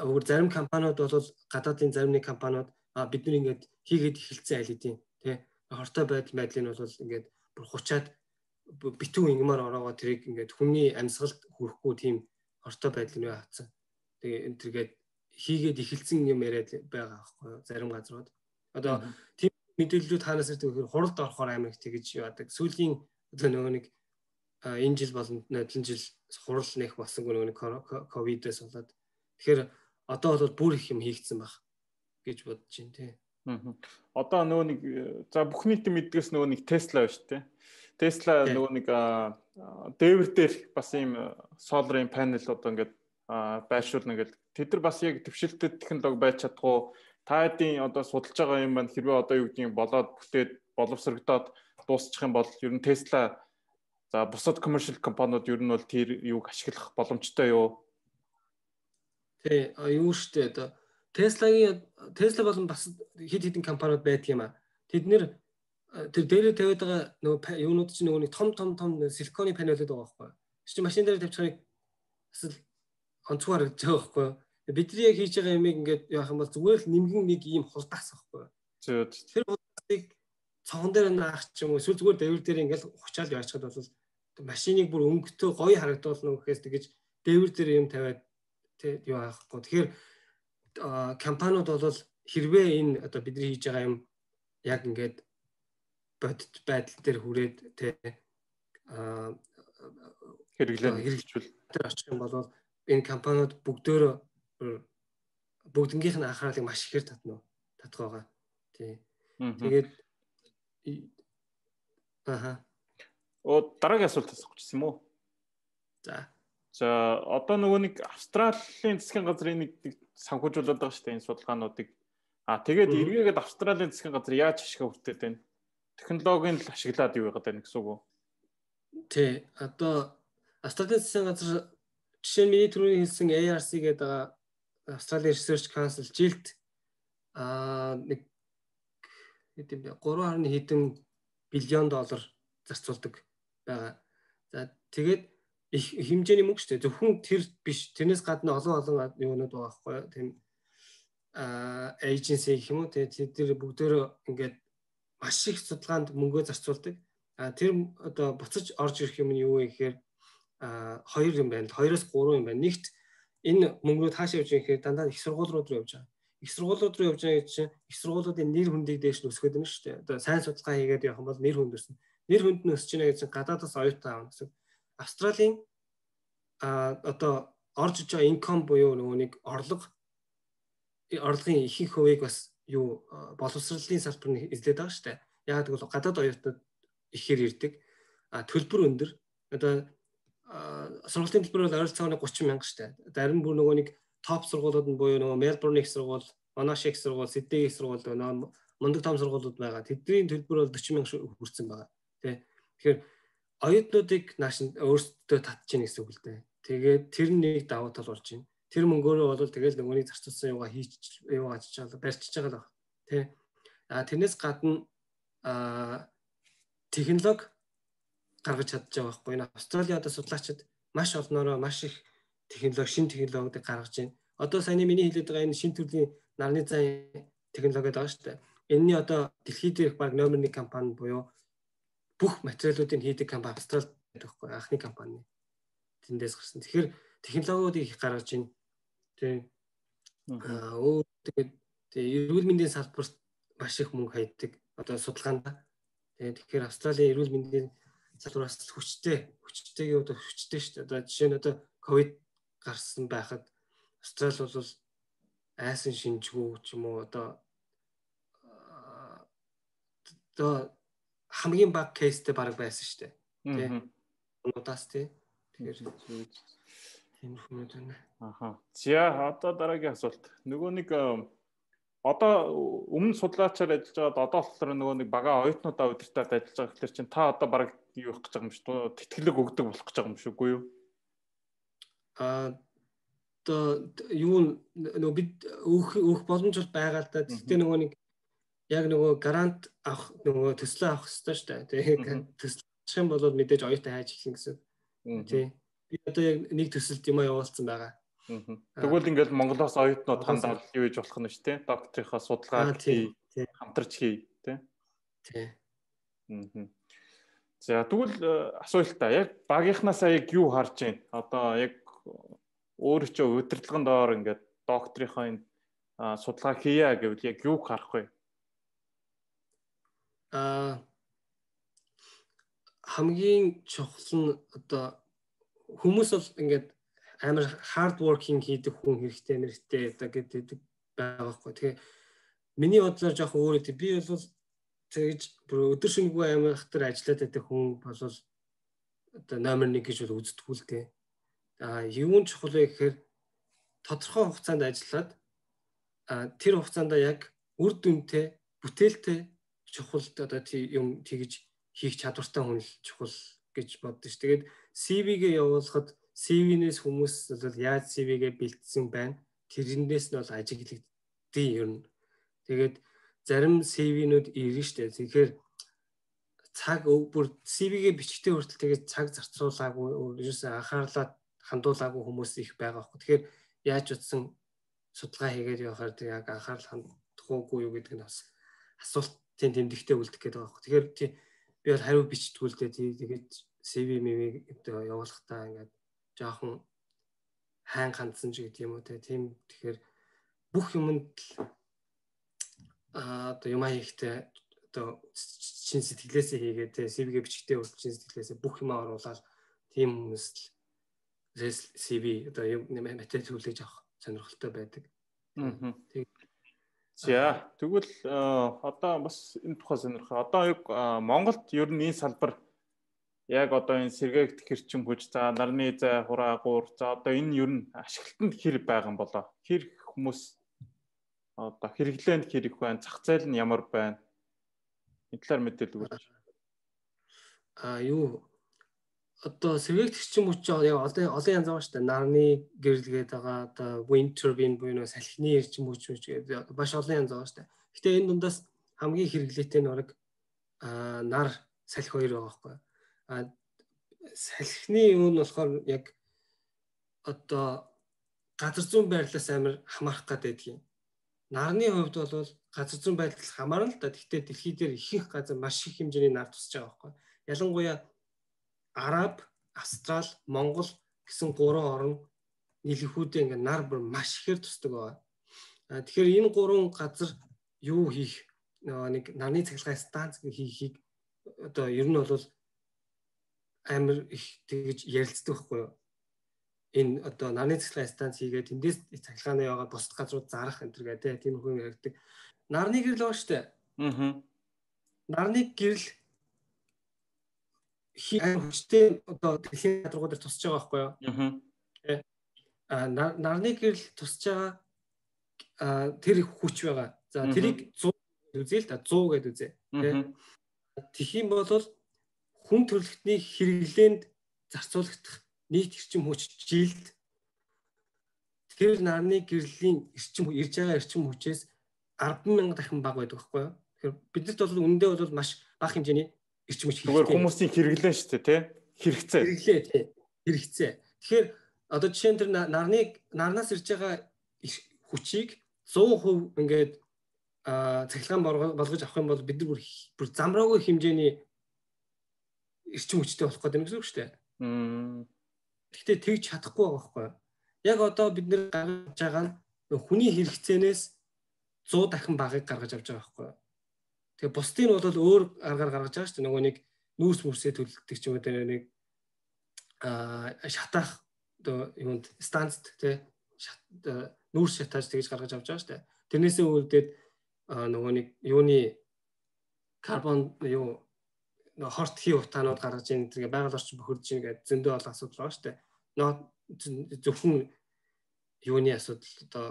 өөр зарим компаниуд бол гадаадын зарим нэг компаниуд бид нар ингээд хийгээд эхэлсэн айл хэдийн тэ. Хортой байдал байдлыг нь бол ингээд бүр хучаад битүү ингмаар ороогоо тэрийг ингээд хүний амьсгалд хүрэхгүй тийм хортой байдал нь хатсан. Тэгээ энэ тэргээд хийгээд эхэлсэн юм яриад байгаа аахгүй зарим газрууд. Одоо тийм мэдээллүүд хаанаас ирдэг гэхээр хуралд орохоор амар их тэгэж яадаг. Сүүлийн одоо нөгөө нэг энэ жил болон нодлон жил хурал нэх болсонгүй нөгөө нэг ковидээс болоод тэгэхээр одоо бол бүр их юм хийгдсэн баг гэж бодож байна тий. Одоо нөгөө нэг за бүх нийтэн мэддгээс нөгөө нэг Tesla байна шүү дээ. Tesla нөгөө нэг дээвэр дээр бас ийм соларын панел одоо ингээд байршуулна гэдэг. Тэд нар бас яг төвшөлтөд технологи байж чадах та хэдийн одоо судалж байгаа юм байна хэрвээ одоо юу гэдгийг болоод бүтээд боловсрогдоод дуусчих юм бол ер нь Tesla за бусад commercial компаниуд ер нь бол тэр юуг ашиглах боломжтой юу? Тий, юу штэ одоо Tesla-гийн Tesla болон бас хэд хэдэн компаниуд байдаг юм а. Тэд нэр тэр дээрээ тавиад байгаа нөгөө юунууд чинь нөгөө том том том силиконы панелууд байгаа байхгүй. Тэр чинь машин дээр тавьчихыг асал онцгой харагдаж байгаа байхгүй юу? Бидний яг хийж байгаа юмыг ингээд яах юм бол зүгээр л нэмгэн нэг ийм хулдаас байхгүй юу? Тэр хулдаасыг цогон дээр наах ч юм уу эсвэл зүгээр дээвэр дээр ингээд ухчаал яачхад бол машиныг бүр өнгөтэй гоё харагдуулна гэхээс тэгэж дээвэр дээр юм тавиад тэг юу аахгүй. Тэгэхээр компаниуд бол хэрвээ энэ одоо бидний хийж байгаа юм яг ингээд бодит байдал дээр хүрээд тэг хэрэглээ хэрэгжүүл тэр очих юм бол энэ компаниуд бүгдөө бүгднгийнх нь анхаарлыг маш ихээр татна уу? Татах байгаа. Тий. Тэгээд ааха. Оо дараагийн асуулт асуучих юм уу? За. За одоо нөгөө нэг Австралийн засгийн газрын нэг санхүүжүүлээд байгаа шүү дээ энэ судалгаануудыг. А тэгээд эргээгээд Австралийн засгийн газар яаж ашиглах хүртээд байна? Технологийн л ашиглаад юу яагаад байна гэсэн үг үү? Тий. Одоо Австралийн засгийн газар Жишээ нь миний түрүүний хэлсэн ARC гэдэг Australian Research Council жилд аа нэг хэдэн бэ 3 хэдэн биллион доллар зарцуулдаг байгаа. За тэгээд их хэмжээний мөнгө шүү дээ. Зөвхөн тэр биш. Тэрнээс гадна олон олон юунууд байгаа байхгүй юу? Тийм аа эйженси гэх юм уу? Тэгээд тэр бүгдөө ингээд маш их судалгаанд мөнгөө зарцуулдаг. А тэр одоо буцаж орж ирэх юм нь юу вэ гэхээр хоёр юм байна. Хоёроос гурван юм байна. Нэгт энэ мөнгөд хаашаа явж байгаа гэхээр дандаа их сургуулиуд руу явж байгаа. Их сургуулиуд руу явж байгаа гэж чинь их сургуулиудын нэр хүндийг дээш нь өсгöd юм шүү дээ. Одоо сайн судалгаа хийгээд явах юм бол нэр хүнд өснө. Нэр хүнд нь өсөж байна гэж чинь гадаадаас оюутан аавна гэсэн. Австралийн а одоо орж иж байгаа инком буюу нөгөө нэг орлого орлогын ихэнх хувийг бас юу боловсролын салбар нь эзлээд байгаа шүү дээ. Яг тэгвэл гадаад оюутнууд ихээр ирдэг. А төлбөр өндөр. Одоо сургуулийн төлбөр бол ойролцоогоор 30 мянга штэ. Зарим бүр нөгөө нэг топ сургуулиуд нь буюу нөгөө Мельбурн их сургууль, Монаsh их сургууль, Сидней их сургууль нөгөө мундаг том сургуулиуд байгаа. Тэдний төлбөр бол 40 мянга хүрсэн байгаа. Тэ. Тэгэхээр оюутнуудыг нааш өөрсдөө татчихна гэсэн үг л дээ. Тэгээд тэр нэг давуу тал болж байна. Тэр мөнгөөрөө бол тэгэл нөгөөний зарцуулсан юугаа хийж юугаа байгаа барьчиж байгаа л байна. Тэ. А тэрнээс гадна а технологи гаргаж чадж байгаа байхгүй. Энэ Австралийн одоо судлаачид маш олноороо маш их технологи, шин технологиудыг гаргаж байна. Одоо саяны миний хэлээд байгаа энэ шин төрлийн нарны зан технологиуд байгаа шүү дээ. Энэний одоо дэлхийд дээрх баг номер 1 компани буюу бүх материалуудыг хийдэг компани Австрал байхгүй анхны компани. Тэндээс гарсан. Тэгэхээр технологиудыг их гаргаж байна. Тэг. Аа өөр тэгээд эрүүл мэндийн салбарт маш их мөнгө хайдаг. Одоо судалгаанд. Тэгээд тэгэхээр Австралийн эрүүл мэндийн салбараас хүчтэй хүчтэйгээ одоо хүчтэй шүү дээ. Одоо жишээ нь одоо ковид гарсан байхад Австрали бол айсан шинжгүй ч юм уу одоо одоо хамгийн баг кейстэй баг байсан шүү дээ. Тэ. Унудаас тий. Тэгэхээр тиймэрхүү юм байна. Аха. За одоо дараагийн асуулт. Нөгөө нэг одоо өмнө судлаачаар ажиллаж байгаад одоо болохоор нөгөө нэг бага оюутнуудаа удирдаад ажиллаж байгаа гэхэлэр чинь та одоо баг юу их гэж байгаа юм шүү дээ. Тэтгэлэг өгдөг болох гэж байгаа юм шүү үгүй юу? Аа юу нөгөө бид өөх өөх боломж бол байгаа л да. Гэхдээ нөгөө нэг яг нөгөө гарант авах нөгөө төслөө авах хэрэгтэй шүү дээ. Тэгээ төслөх юм бол мэдээж оюутан хайж эхлэн гэсэн. Тий. Би одоо яг нэг төсөлд юм явуулсан байгаа. Тэгвэл ингээл Монголоос оюутнууд хандаад юу гэж болох нь шүү дээ. Докторийнхаа судалгаа хамтарч хий, тий. Тий. Аа. За тэгвэл э, асуултаа яг багийнхнаасаа яг юу харж байна? Одоо яг өөрөчөө удирдлагын доор ингээд докторийнхоо энэ судалгаа хийя гэвэл яг юу харах вэ? Аа хамгийн чухал нь одоо хүмүүс бол ингээд амар hard working хийдэг хүн хэрэгтэй мэрэгтэй одоо гэдэг байгаа байхгүй. Тэгээ миний бодлоор жоох өөр үү. Би бол тэгж бүр өдөр шөнөгүй амар хатар ажиллаад байдаг хүн бол одоо номер 1 гэж бол үздэггүй л дээ. А юун чухал вэ гэхээр тодорхой хугацаанд ажиллаад тэр хугацаанд яг үр дүнтэй бүтээлтэй чухал одоо юм тэгж хийх чадвартай хүн л чухал гэж боддоо ш. Тэгээд CV-гээ явуулахад CV-нээс хүмүүс бол яаж CV-гээ бэлдсэн байна. Тэрнээс нь бол ажиглагддیں۔ ер нь. Тэгээд зарим CV-нүүд ирнэ штэ. Тэгэхээр цаг бүр CV-гээ бичгтээ хүртэл тэгээд цаг зарцуулаагүй ерөөсөө анхаарлаа хандуулаагүй хүмүүс их байгаа байхгүй. Тэгэхээр яаж утсан судалгаа хийгээд явахаар тэг яг анхаарал хандах уугүй юу гэдэг нь бас асуултын тэмдэгтээ үлдэх гээд байгаа байхгүй. Тэгэхээр би бол хариу бичтгүүл дээ тэгээд CV мэвийг явуулахдаа ингээд жоохон хайн хандсан ч гэдэг юм уу тийм тэгэхээр бүх юмд а одоо юм хийхдээ одоо чин сэтгэлээсээ хийгээд те CV-гээ бичгтээ бол чин сэтгэлээсээ бүх юм оруулаад тийм хүмүүст л CV одоо юм материал хүлээж авах сонирхолтой байдаг. Аа. За тэгвэл одоо бас энэ тухай сонирхоо. Одоо яг Монголд ер нь энэ салбар яг одоо энэ сэргээгт хэрчим хүч за нарны зай хураагуур за одоо энэ ер нь ашиглалтанд хэр байгаа болоо. Хэр хүмүүс одоо хэрэглээнд хэрэг байна, зах зээл нь ямар байна? Энэ талаар мэдээлэл өгөөч. А юу одоо сэргээгт хэрчим хүч яг олон янз байгаа шүү дээ. Нарны гэрэлгээд байгаа одоо wind turbine буюу салхины хэрчим хүч гэдэг маш олон янз байгаа шүү дээ. Гэтэ энэ дундаас хамгийн хэрэглээтэй нь орог нар салхи хоёр байгаа байхгүй юу? А салхины юм нь болохоор яг одоо газар зүүн байрлалаас амар хамаарах гэдэг юм. Нарны хувьд бол газар зүүн байрлал хамаарна л да. Гэхдээ дэлхий дээр ихэнх газар маш их хэмжээний нар тусч байгаа байхгүй. Ялангуяа Араб, Австрал, Монгол гэсэн гурван орн нийлхүүдээ ингээ нар бүр маш ихээр тусдаг байгаа. Тэгэхээр энэ гурван газар юу хийх нэг нарны цахилгаан станц хийхийг одоо ер нь бол амар их тэгж ярилцдаг байхгүй юу? Энэ одоо нарны цэцлэг станц хийгээд тэндээс цахилгааны яваа бусад газрууд зарах энэ төр гэдэг тийм хүн яригдаг. Нарны гэрэл байгаа штэ. Аа. Нарны гэрэл хүчтэй одоо дэлхийн гадаргууд дээр тусч байгаа байхгүй юу? Аа. Нарны гэрэл тусч байгаа тэр хүч байгаа. За тэрийг 100 үзээ л да 100 гэдэг үзээ. Тэгэх юм бол хүн төрөлхтний хэрэглээнд зарцуулагдах нийт эрчим хүч жилд тэр нарны гэрлийн эрчим ирж байгаа эрчим хүчээс 100000 дахин бага байдаг байхгүй юу? Тэгэхээр биднэрт бол үнэндээ бол маш бага хэмжээний эрчим хүч хэрэгтэй. Зүгээр хүмүүсийн хэрэглээ шүү дээ, тий? Хэрэгцээ. Хэрэглээ тий. Хэрэгцээ. Тэгэхээр одоо жишээ нь тэр нарны нарнаас ирж байгаа хүчийг 100% ингээд а цахилгаан болгож авах юм бол бид нар бүр замраагүй хэмжээний эрчим хүчтэй болох гэдэг юм гэсэн үг шүү дээ. Гэхдээ тэгж чадахгүй байгаа байхгүй юу? Яг одоо бид нэр гаргаж байгаа нь хүний хэрэгцээнээс 100 дахин багыг гаргаж авч байгаа байхгүй юу? Тэгээ бусдын нь бол өөр аргаар гаргаж байгаа шүү дээ. Нөгөө нэг нүүрс мөрсөө төлөлдөг ч юм уу тэр нэг а шатаах одоо юунд станцт тий нүүрс шатааж тэгж гаргаж авч байгаа шүү дээ. Тэрнээсээ үүдээд нөгөө нэг юуны карбон юу хорт хий утаанууд гаргаж ийн тэгээ байгаль орчин бохирдж ийн гэдэг зөндөө олон асуудал байгаа шүү дээ. Ноо зөвхөн юуны асуудал одоо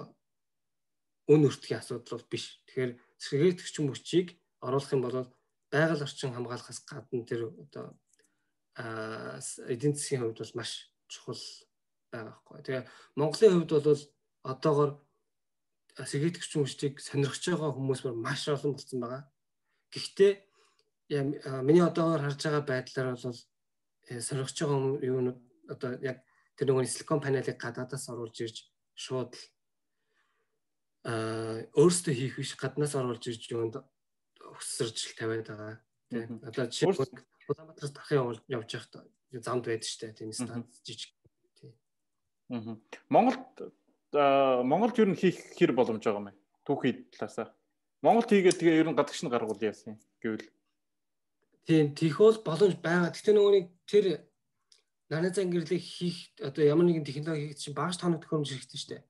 өн өртгийн асуудал биш. Тэгэхээр сэргээгч мөчийг оруулах юм бол байгаль орчин хамгаалахаас гадна тэр одоо эдийн засгийн хувьд бол маш чухал байгаа хгүй. Тэгээ Монголын хувьд бол одоогор сэргээгч мөчийг сонирхож байгаа хүмүүс маш олон болсон байгаа. Гэхдээ миний одоогоор харж байгаа байдлаар бол э, соргож байгаа юунууд одоо яг тэр нөгөө силикон панелыг гадаадаас оруулж ирж шууд а өөрсдөө хийх биш гаднаас оруулж ирж юунд өсөржил тавиад байгаа. Тийм. Одоо жишээ Улаанбаатараас дахин явж явах замд байдаг штэ тийм станц жижиг. Тийм. Аа. Монголд Монголд юу н хийх хэр боломж байгаа юм бэ? Түүхий талаасаа. Монголд хийгээд тэгээ ер нь гадагш нь гаргуул яасан гэвэл Тийм тийх бол боломж байгаа. Гэхдээ нөгөө нэг тэр нарны зан гэрлийг хийх одоо ямар нэгэн технологи хийх чинь багаж тоног төхөөрөмж хэрэгтэй шүү дээ.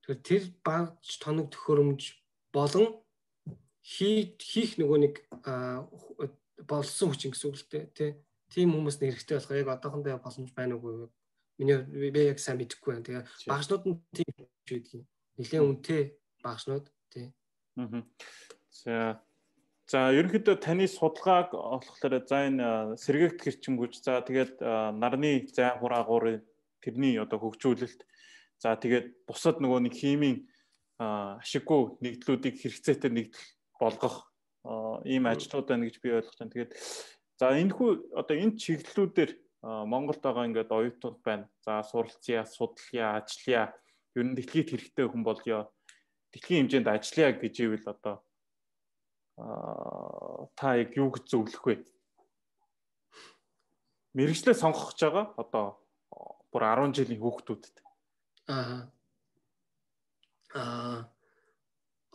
Тэгэхээр тэр багаж тоног төхөөрөмж болон хийх нөгөө нэг болсон хүчин гэсэн үг л дээ тий. Тийм хүмүүс нь хэрэгтэй болох яг одоохондоо боломж байна уугүй Миний би яг сайн мэдэхгүй байна. Тэгээ багшнууд нь тийм ч байдгийг. Нилээн үнэтэй багшнууд тий. Аа. За За ерөнхийдөө таны судалгааг болохоор за энэ сэргээгт гэрчингүүж за тэгээд нарны зай хураагуурын тэрний одоо хөгжүүлэлт за тэгээд бусад нөгөө нэг химийн ашиггүй нэгдлүүдийг хэрэгцээтэй нэгдэл болгох ийм ажлууд байна гэж би ойлгож байна. Тэгээд за энэ хүү одоо энэ чиглэлүүдээр Монголд байгаа ингээд оюутнууд байна. За суралцъя, судлая, ажиллая. Ер нь дэлхийд хэрэгтэй хүн болёо. Дэлхийн хэмжээнд ажиллая гэж ивэл одоо та яг юу гэж зөвлөх вэ? Мэргэжлээ сонгох гэж байгаа одоо бүр 10 жилийн хүүхдүүдэд. Аа. Аа.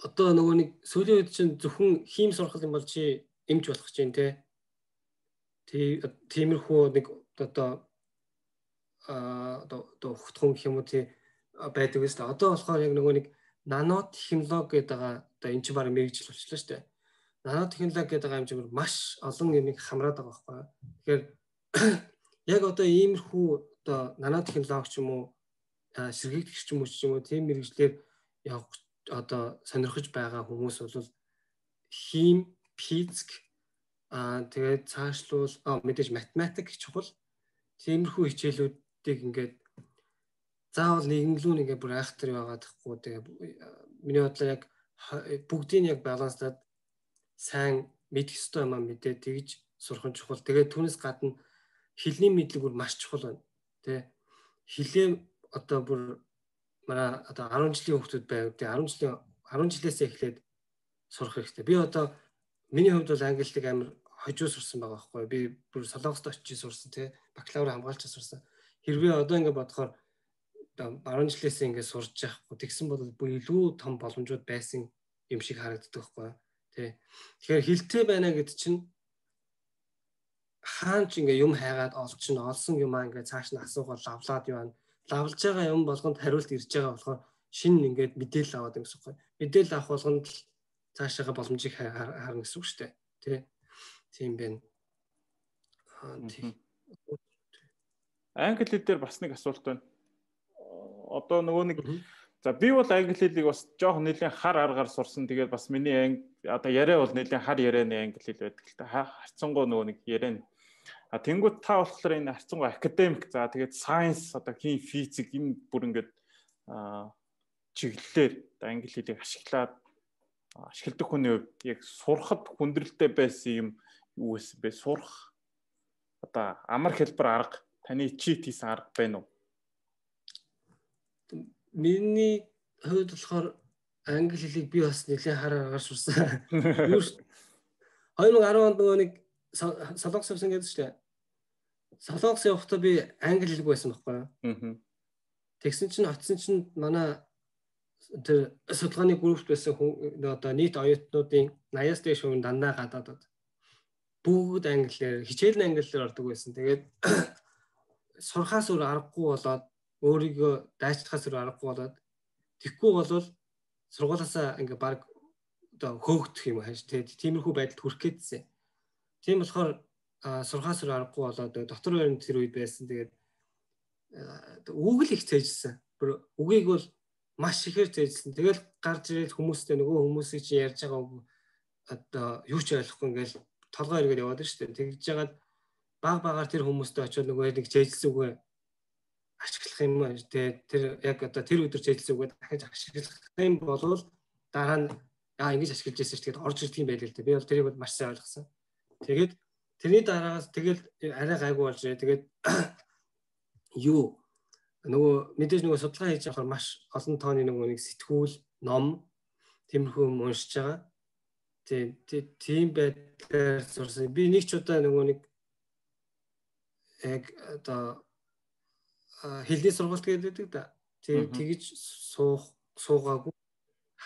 Одоо нөгөө нэг сүүлийн үед чинь зөвхөн хийм сурах юм бол чи эмч болох гэж байна те. Тиймэрхүү нэг одоо аа одоо хутгун гэх юм уу тий байдаг гэсэн. Одоо болохоор яг нөгөө нэг нано технологи гэдэг байгаа одоо эн чинь баг мэрэгжил болчихлоо шүү дээ нано технологи гэдэг хэмжээгээр маш олон юмыг хамраад байгаа байхгүй. Тэгэхээр <coughs> яг одоо иймэрхүү одоо нано технологи ч юм уу сэргийгдэх ч юм уу ч юм уу тийм мэрэгжлэр явах одоо сонирхож байгаа хүмүүс бол хим, физик аа тэгээд цаашлуул мэдээж математик чухал тиймэрхүү хичээлүүдийг ингээд заавал нийгэмлүүн ингээ бүр айхтар байгаад тахгүй тэгээ миний бодлоо яг бүгдийг яг баланслаад сайн мэдэх ёстой юм аа мэдээ тэгж сурах нь чухал. Тэгээд түүнээс гадна хэлний мэдлэг бүр маш чухал байна. Тэ хилээ одоо бүр манай одоо 10 жилийн хүүхдүүд байв. Тэ 10 жилийн 10 жилээсээ эхлээд сурах хэрэгтэй. Би одоо миний хувьд бол англиг амар хожуу сурсан байгаа байхгүй. Би бүр солонгост очиж сурсан тий бакалавр хамгаалч сурсан. Хэрвээ одоо ингэ бодохоор 10 жилээсээ ингэ сурж яахгүй тэгсэн бол бүр илүү том боломжууд байсан юм шиг харагддаг байхгүй. Тий. Тэгэхээр хилтэй байна гэд чинь хаан ч ингээ юм хайгаад олчин олсон юм аа ингээ цааш нь асуугаад лавлаад явна. Лавлж байгаа юм болгонд хариулт ирж байгаа болохоор шин ингээд мэдээлэл аваад юм гэсэн үг. Мэдээлэл авах болгонд л цаашаага боломжийг харна гэсэн үг шүү дээ. Тий. Тийм байна. Аа тий. Англи хэл дээр бас нэг асуулт байна. Одоо нөгөө нэг За би бол англи хэлийг бас жоох нэлийн хар аргаар сурсан. Тэгээд бас миний одоо яриа бол нэлийн хар ярианы англи хэл байдаг л та. Харцангуй нөгөө нэг яриа. А тэнгууд та болохоор энэ харцангуй академик за тэгээд сайенс одоо хин физик энэ бүр ингээд чиглэлээр англи хэлийг ашиглаад ашигладаг хүний хувьд яг сурахад хүндрэлтэй байсан юм юу вэ? Сурах одоо амар хэлбэр арга таны чит хийсэн арга байна уу? Миний хувьд болохоор англи хэлийг би бас нэлээд хараа агаар сурсан. Юу 2010 онд нөгөө нэг солонгос явсан гэдэг чинь солонгос явахдаа би англи хэлг байсан байхгүй юу? Тэгсэн чинь очсон чинь манай тэр судалгааны группт байсан хүн одоо нийт оюутнуудын 80-аас дээш хүн дандаа гадаадад бүгд англиэр хичээл нь англиэр ордог байсан. Тэгээд <coughs> сурхаас өөр аргагүй болоод өөрийгөө дайчдахаас өөр аргагүй болоод тэгхгүй болвол сургуулаасаа ингээ баг одоо хөөгдөх юм хааш тиймэрхүү байдалд хүрэх гээдсэн. Тийм болохоор сурхаас өөр аргагүй болоод дотор байранд тэр үед байсан. Тэгээд үг л их цээжсэн. Үгийг бол маш ихээр цээжсэн. Тэгэл гарч ирээд хүмүүстэй нөгөө хүмүүсийг чи ярьж байгаа үг одоо юу ч ойлгохгүй ингээл толгой эргээд яваад шүү дээ. Тэгж жагаад баг багаар тэр хүмүүстэй очиод нөгөө нэг цээжсэн үгээ ашиглах юм те тэр яг одоо тэр өдөр чийлсэн үгээд дахиж ашиглах юм бол дараа нь аа ингэж ашиглаж байсан ч тэгээд орж ирдэг юм байл л дээ. Би бол тэрийг бол маш сайн ойлгосон. Тэгээд тэрний дараагаас тэгэл арай гайгүй болж ирээ. Тэгээд <coughs> юу нөгөө мэдээж нөгөө судалгаа хийж явахаар маш олон тооны нөгөө нэг сэтгүүл, ном тиймэрхүү юм уншиж байгаа. Тийм тийм байдлаар сурсан. Би нэг ч удаа нөгөө нэг яг одоо хэлний сургалт гэдэг да. Тийм тэгж суух суугаагүй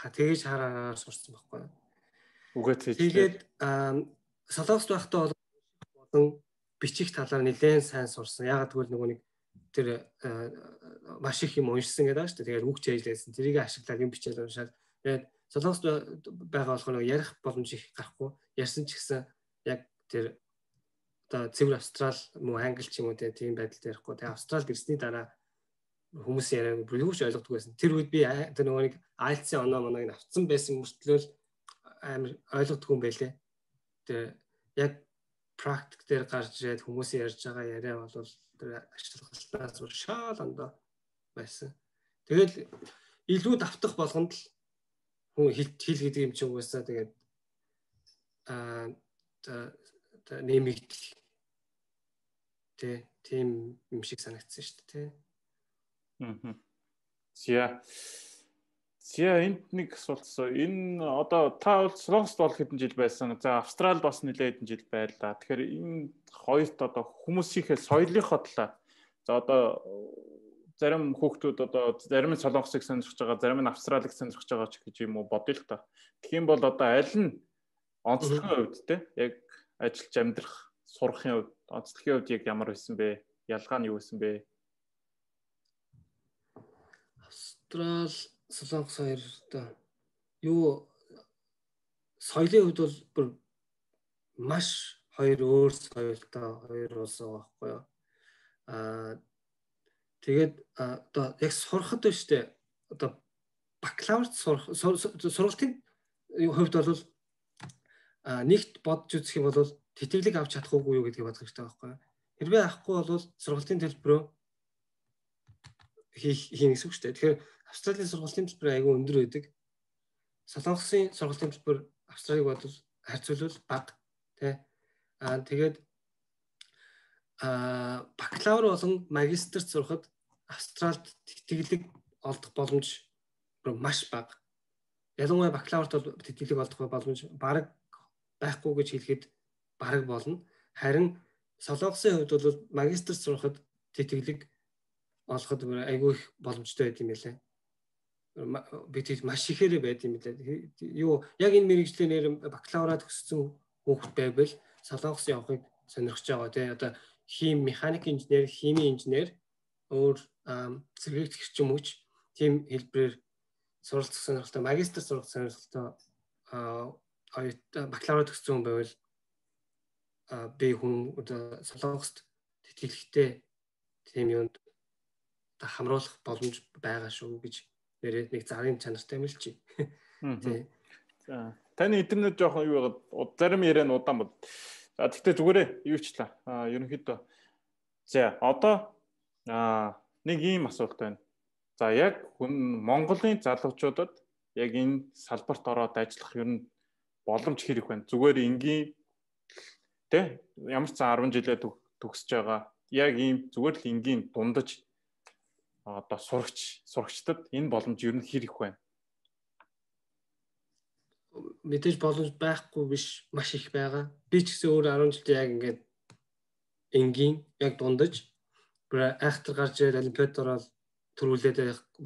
тэгж хараагаар сурсан байхгүй. Үгээ тэгж. Тэгээд солонгост байхдаа болон бичих талаар нэлээд сайн сурсан. Ягаад гэвэл нөгөө нэг тэр маш их юм уншсан гэдэг дээ. Тэгээд үг чийжлээсэн. Тэрийг ашиглаад юм бичээд уншаад тэгээд солонгост байгаа болохоор ярих боломж их гарахгүй. Ярьсан ч гэсэн яг тэр одоо цэвэр австрал мөн англи ч юм уу тийм байдал ярихгүй. Тэгээ австрал гэрсний дараа хүмүүс яриаг бүр юу ч ойлгодгүй байсан. Тэр үед би тэр нөгөө нэг IELTS-ийн оноо моноог авцсан байсан мөртлөө амар ойлгодгүй юм байлээ. Тэгээ яг практик дээр гарч ирээд хүмүүс ярьж байгаа яриа бол тэр ашиглалтаас бүр шаал ондоо байсан. Тэгэл илүү давтах болгонд л хүн хэл хэл гэдэг юм чинь угаасаа тэгээд аа нэмэгдэл тэ тийм юм шиг санагдсан шүү дээ тэ. Аа. Зя. Зя энд нэг асуултсан. Энэ одоо та бол Солонгост бол хэдэн жил байсан. За Австралид бас нэлээд хэдэн жил байлаа. Тэгэхээр энэ хоёрт одоо хүмүүсийнхээ соёлынхоо талаа за одоо зарим хүүхдүүд одоо зарим нь Солонгосыг сонирхож байгаа, зарим нь Австралиг сонирхож байгаа ч гэж юм уу бодъё л та. Юм бол одоо аль нь онцлогийн хувьд те яг ажиллаж амьдрах, сурахын хувьд онцлогийн хувьд яг ямар байсан бэ? Ялгаа нь юу байсан бэ? Австрал, Солонгос хоёр одоо юу соёлын хувьд бол бүр маш хоёр өөр соёлтой хоёр улс байгаа байхгүй юу? Аа Тэгээд одоо яг сурахад шүү дээ. Одоо бакалаврт сурах сургалтын хувьд бол нэгт бодж үзэх юм бол тэтгэлэг авч чадах уугүй юу гэдгийг бодох хэрэгтэй байхгүй? Хэрвээ авахгүй бол сургалтын төлбөрөө хийх хийнэ гэсэн үг шүү дээ. Тэгэхээр Австралийн сургалтын төлбөр айгүй өндөр байдаг. Солонгосын сургалтын төлбөр Австралиг бодвол харьцуулбал бага тий. Аа тэгээд а бакалавр болон магистрт сурахад Австралид тэтгэлэг олдох боломж маш бага. Ялангуяа бакалаврт бол тэтгэлэг олдох боломж бараг байхгүй гэж хэлэхэд бараг болно. Харин солонгосын хувьд бол магистрт сурахад тэтгэлэг олоход айгүй их боломжтой байд юм байлаа. Би тийм маш ихээр байд юм билээ. Юу яг энэ мэрэгчлэнээр бакалавраа төгссөн хүүхэд байвал солонгос явахыг сонирхож байгаа тий. Одоо хим механик инженер, химийн инженер өөр зэрэгдэх ч юм уу ч тийм хэлбэрээр суралцах сонирхолтой магистр сурах сонирхолтой бакалавра төгссөн хүн байвал би хүн одоо солонгост тэтгэлэгтэй тийм юунд хамруулах боломж байгаа шүү гэж нэрээ нэг зарын чанартай юм л чи. Тий. За таны интернет жоохон юу байгаад зарим яриа нь удаан бод. За тэгтээ зүгээрээ юу ч та. Аа ерөнхийдөө за одоо аа нэг ийм асуулт байна. За яг хүн Монголын залуучуудад яг энэ салбарт ороод ажиллах ер нь боломж хэрэг байна. Зүгээр энгийн тэ ямар ч 10 жилээ төгсөж байгаа. Яг ийм зүгээр л энгийн дундаж одоо сурагч сурагчдад энэ боломж ер нь хэрэг байна мэдээж боломж байхгүй биш маш их байгаа. Би ч гэсэн өөр 10 жилд яг ингээд энгийн яг дундаж айхтар гарч ирээд олимпиад ороод төрүүлээд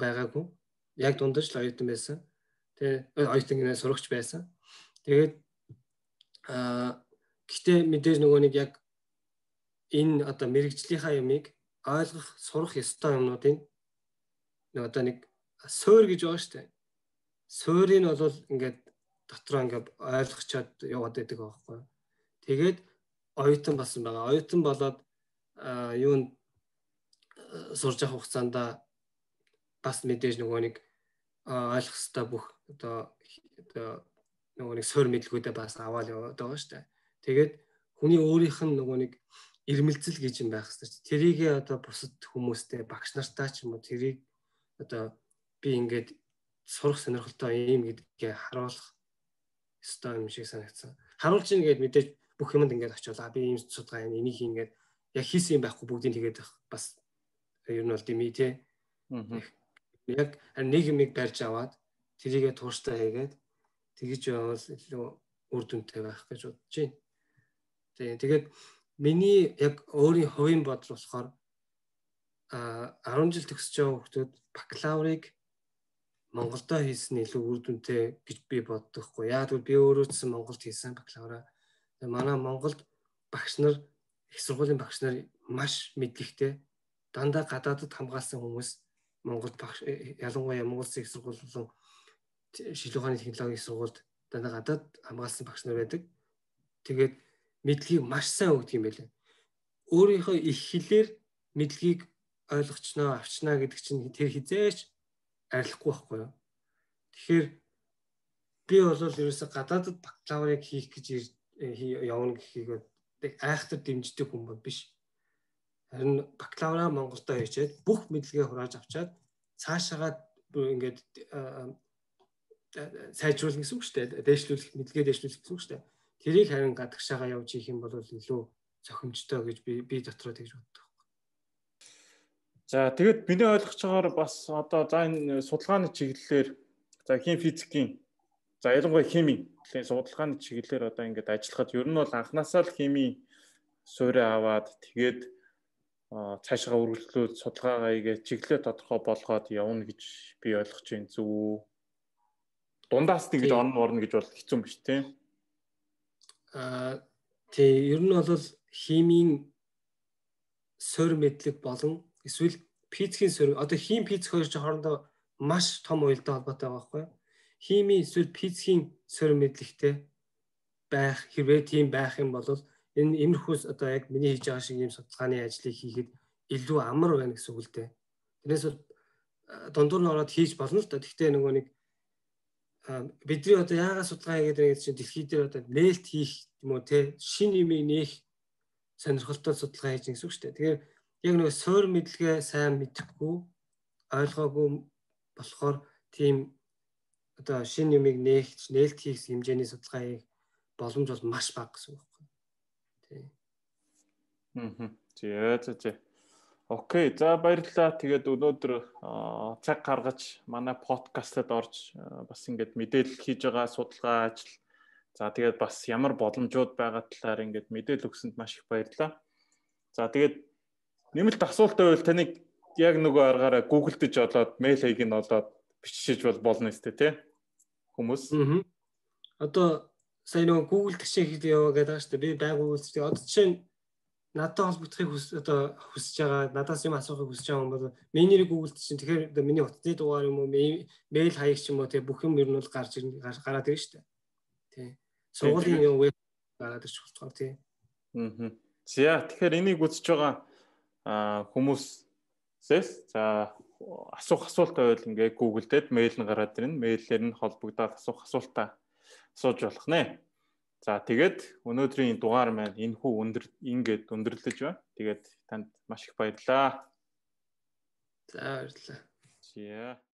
байгаагүй. Яг дундаж л оюутан байсан. Тэгээ оюутан гинэ сурагч байсан. Тэгээд аа гэхдээ мэдээж нөгөө нэг яг энэ одоо мэрэгжлийнхаа ямыг ойлгох, сурах ёстой юмнуудын одоо нэг суур гэж байгаа шүү дээ. Суурийг бол ингээд дотроо ингээд ойлгочоод яваад байдаг байхгүй. Тэгээд оюутан басан байгаа. Оюутан болоод юунд сурж явах хугацаанд бас мэдээж нөгөө нэг ойлгох хэвээр бүх одоо нөгөө нэг суур мэдлгүүдээ бас аваад яваад байгаа шүү дээ. Тэгээд хүний өөрийнх нь нөгөө нэг ирмэлцэл гэж юм байх хэрэгтэй. Тэрийг одоо бусад хүмүүстэй багш нартай ч юм уу тэрийг одоо би ингээд сурах сонирхолтой юм гэдгээ харуулах ёстой юм шиг санагдсан. Харуулж ийн гээд мэдээж бүх юмд ингээд очиод а би ийм судалгаа юм энийг ингээд яг хийсэн юм байхгүй бүгдийг тэгээд бас ер нь бол дими те. Яг нэг юмыг барьж аваад тэрийгэ тууштай хийгээд тэгж явал илүү үр дүнтэй байх гэж бодож байна. Тийм тэгээд миний яг өөрийн хувийн бодол болохоор а 10 жил төгсөж байгаа хүмүүс бакалаврыг Монголдо хийсэн илүү үр дүнтэй гэж би боддоггүй. Яг тэгвэл би өөрөө ч Монголд хийсэн бакалавра. Тэгээ манай Монголд багш нар их сургуулийн багш нар маш мэдлэгтэй дандаа гадаадд хамгаалсан хүмүүс Монголд багш ялангуяа Монгол их сургууль болон шилүү ухааны технологийн сургуульд дандаа гадаад хамгаалсан багш нар байдаг. Тэгээд мэдлэгийг маш сайн өгдөг юм байлээ. Өөрийнхөө их хэлээр мэдлэгийг ойлгочноо, авчнаа гэдэг чинь тэр хизээч арилахгүй байхгүй юу? Тэгэхээр би бол ерөөсө гадаадд бакалаврыг хийх гэж явна гэхийг айхтар дэмждэг хүн бол биш. Харин бакалавра Монголдо хийчээд бүх мэдлэгээ хурааж авчаад цаашаагаа ингээд сайжруулах гэсэн үг шүү дээ. Дээшлүүлэх, мэдлэгээ дээшлүүлэх гэсэн үг шүү дээ. Тэрийг харин гадагшаага явж ийх юм бол илүү зохимжтой гэж би би дотроо тэгж боддог. За тэгэд миний ойлгож байгаагаар бас одоо за энэ судалгааны чиглэлээр за хим физикийн за ялангуяа химийн судалгааны чиглэлээр одоо ингээд ажиллахад ер нь бол анханасаа л химийн суурь аваад тэгээд цаашгаа үргэлжлүүлээд судалгаагаа игээ чиглэлээ тодорхой болгоод явна гэж би ойлгож байна зү. Дундаас тэгж орно орно гэж бол хэцүү юм биш тийм. Аа тий ер нь бол химийн сөр мэдлэг болон эсвэл физикийн сөр одоо хим физик хоёр ч хоорондоо маш том уялдаа холбоотой байгаа байхгүй. Химийн эсвэл физикийн сөр мэдлэгтэй байх хэрвээ тийм байх юм бол энэ имерхүүс одоо яг миний хийж байгаа шиг ийм судалгааны ажлыг хийхэд илүү амар байна гэсэн үг л дээ. Тэрнээс дундуур нь ороод хийж болно л да. Гэхдээ нөгөө нэг бидний одоо яагаад судалгаа хийгээд байгаа чинь дэлхий дээр одоо нээлт хийх юм уу те шин юмыг нээх сонирхолтой судалгаа хийж гэсэн үг шүү дээ. Тэгэхээр яг нөгөө суур мэдлэгээ сайн мэдэхгүй ойлгоогүй болохоор тийм одоо шин юмыг нээх нээлт хийх хэмжээний судалгаа хийх боломж бол маш бага гэсэн үг Аа. За за за. Окей. За баярлалаа. Тэгээд өнөөдөр цаг гаргаж манай подкастад орж бас ингээд мэдээлэл хийж байгаа судалгаа ажил. За тэгээд бас ямар боломжууд байгаа талаар ингээд мэдээлэл өгсөнд маш их баярлалаа. За тэгээд нэмэлт асуулт байвал таныг яг нөгөө аргаараа гуглдж олоод мэйл хаяг нь олоод бичиж бол болно өстэй тий хүмүүс. Аа. Одоо сая нөгөө гişээ хийх яваа гэдэг дээ. Би байг Google гişээ одоо жишээ нь надад холбогдохыг хүс одоо хүсэж байгаа надаас юм асуухыг хүсэж байгаа бол миний Google чинь тэгэхээр одоо миний утасны дугаар юм уу мэйл хаяг ч юм уу тэгээ бүх юм ер нь бол гарч гараад ирнэ шүү дээ. Тий. Сургуулийн юм веб гараад ирч болтгоо тий. Аа. За тэгэхээр энийг үзэж байгаа хүмүүсээс за асуух асуулт байвал ингээ дээр мэйл нь гараад ирнэ. Мэйлээр нь холбогдоод асуух асуултаа асууж болох нэ. За тэгээд өнөөдрийн дугаар маань энэ хүү өндөр ингээд өндөрлөж байна. Тэгээд танд маш их баярлалаа. За баярлалаа. За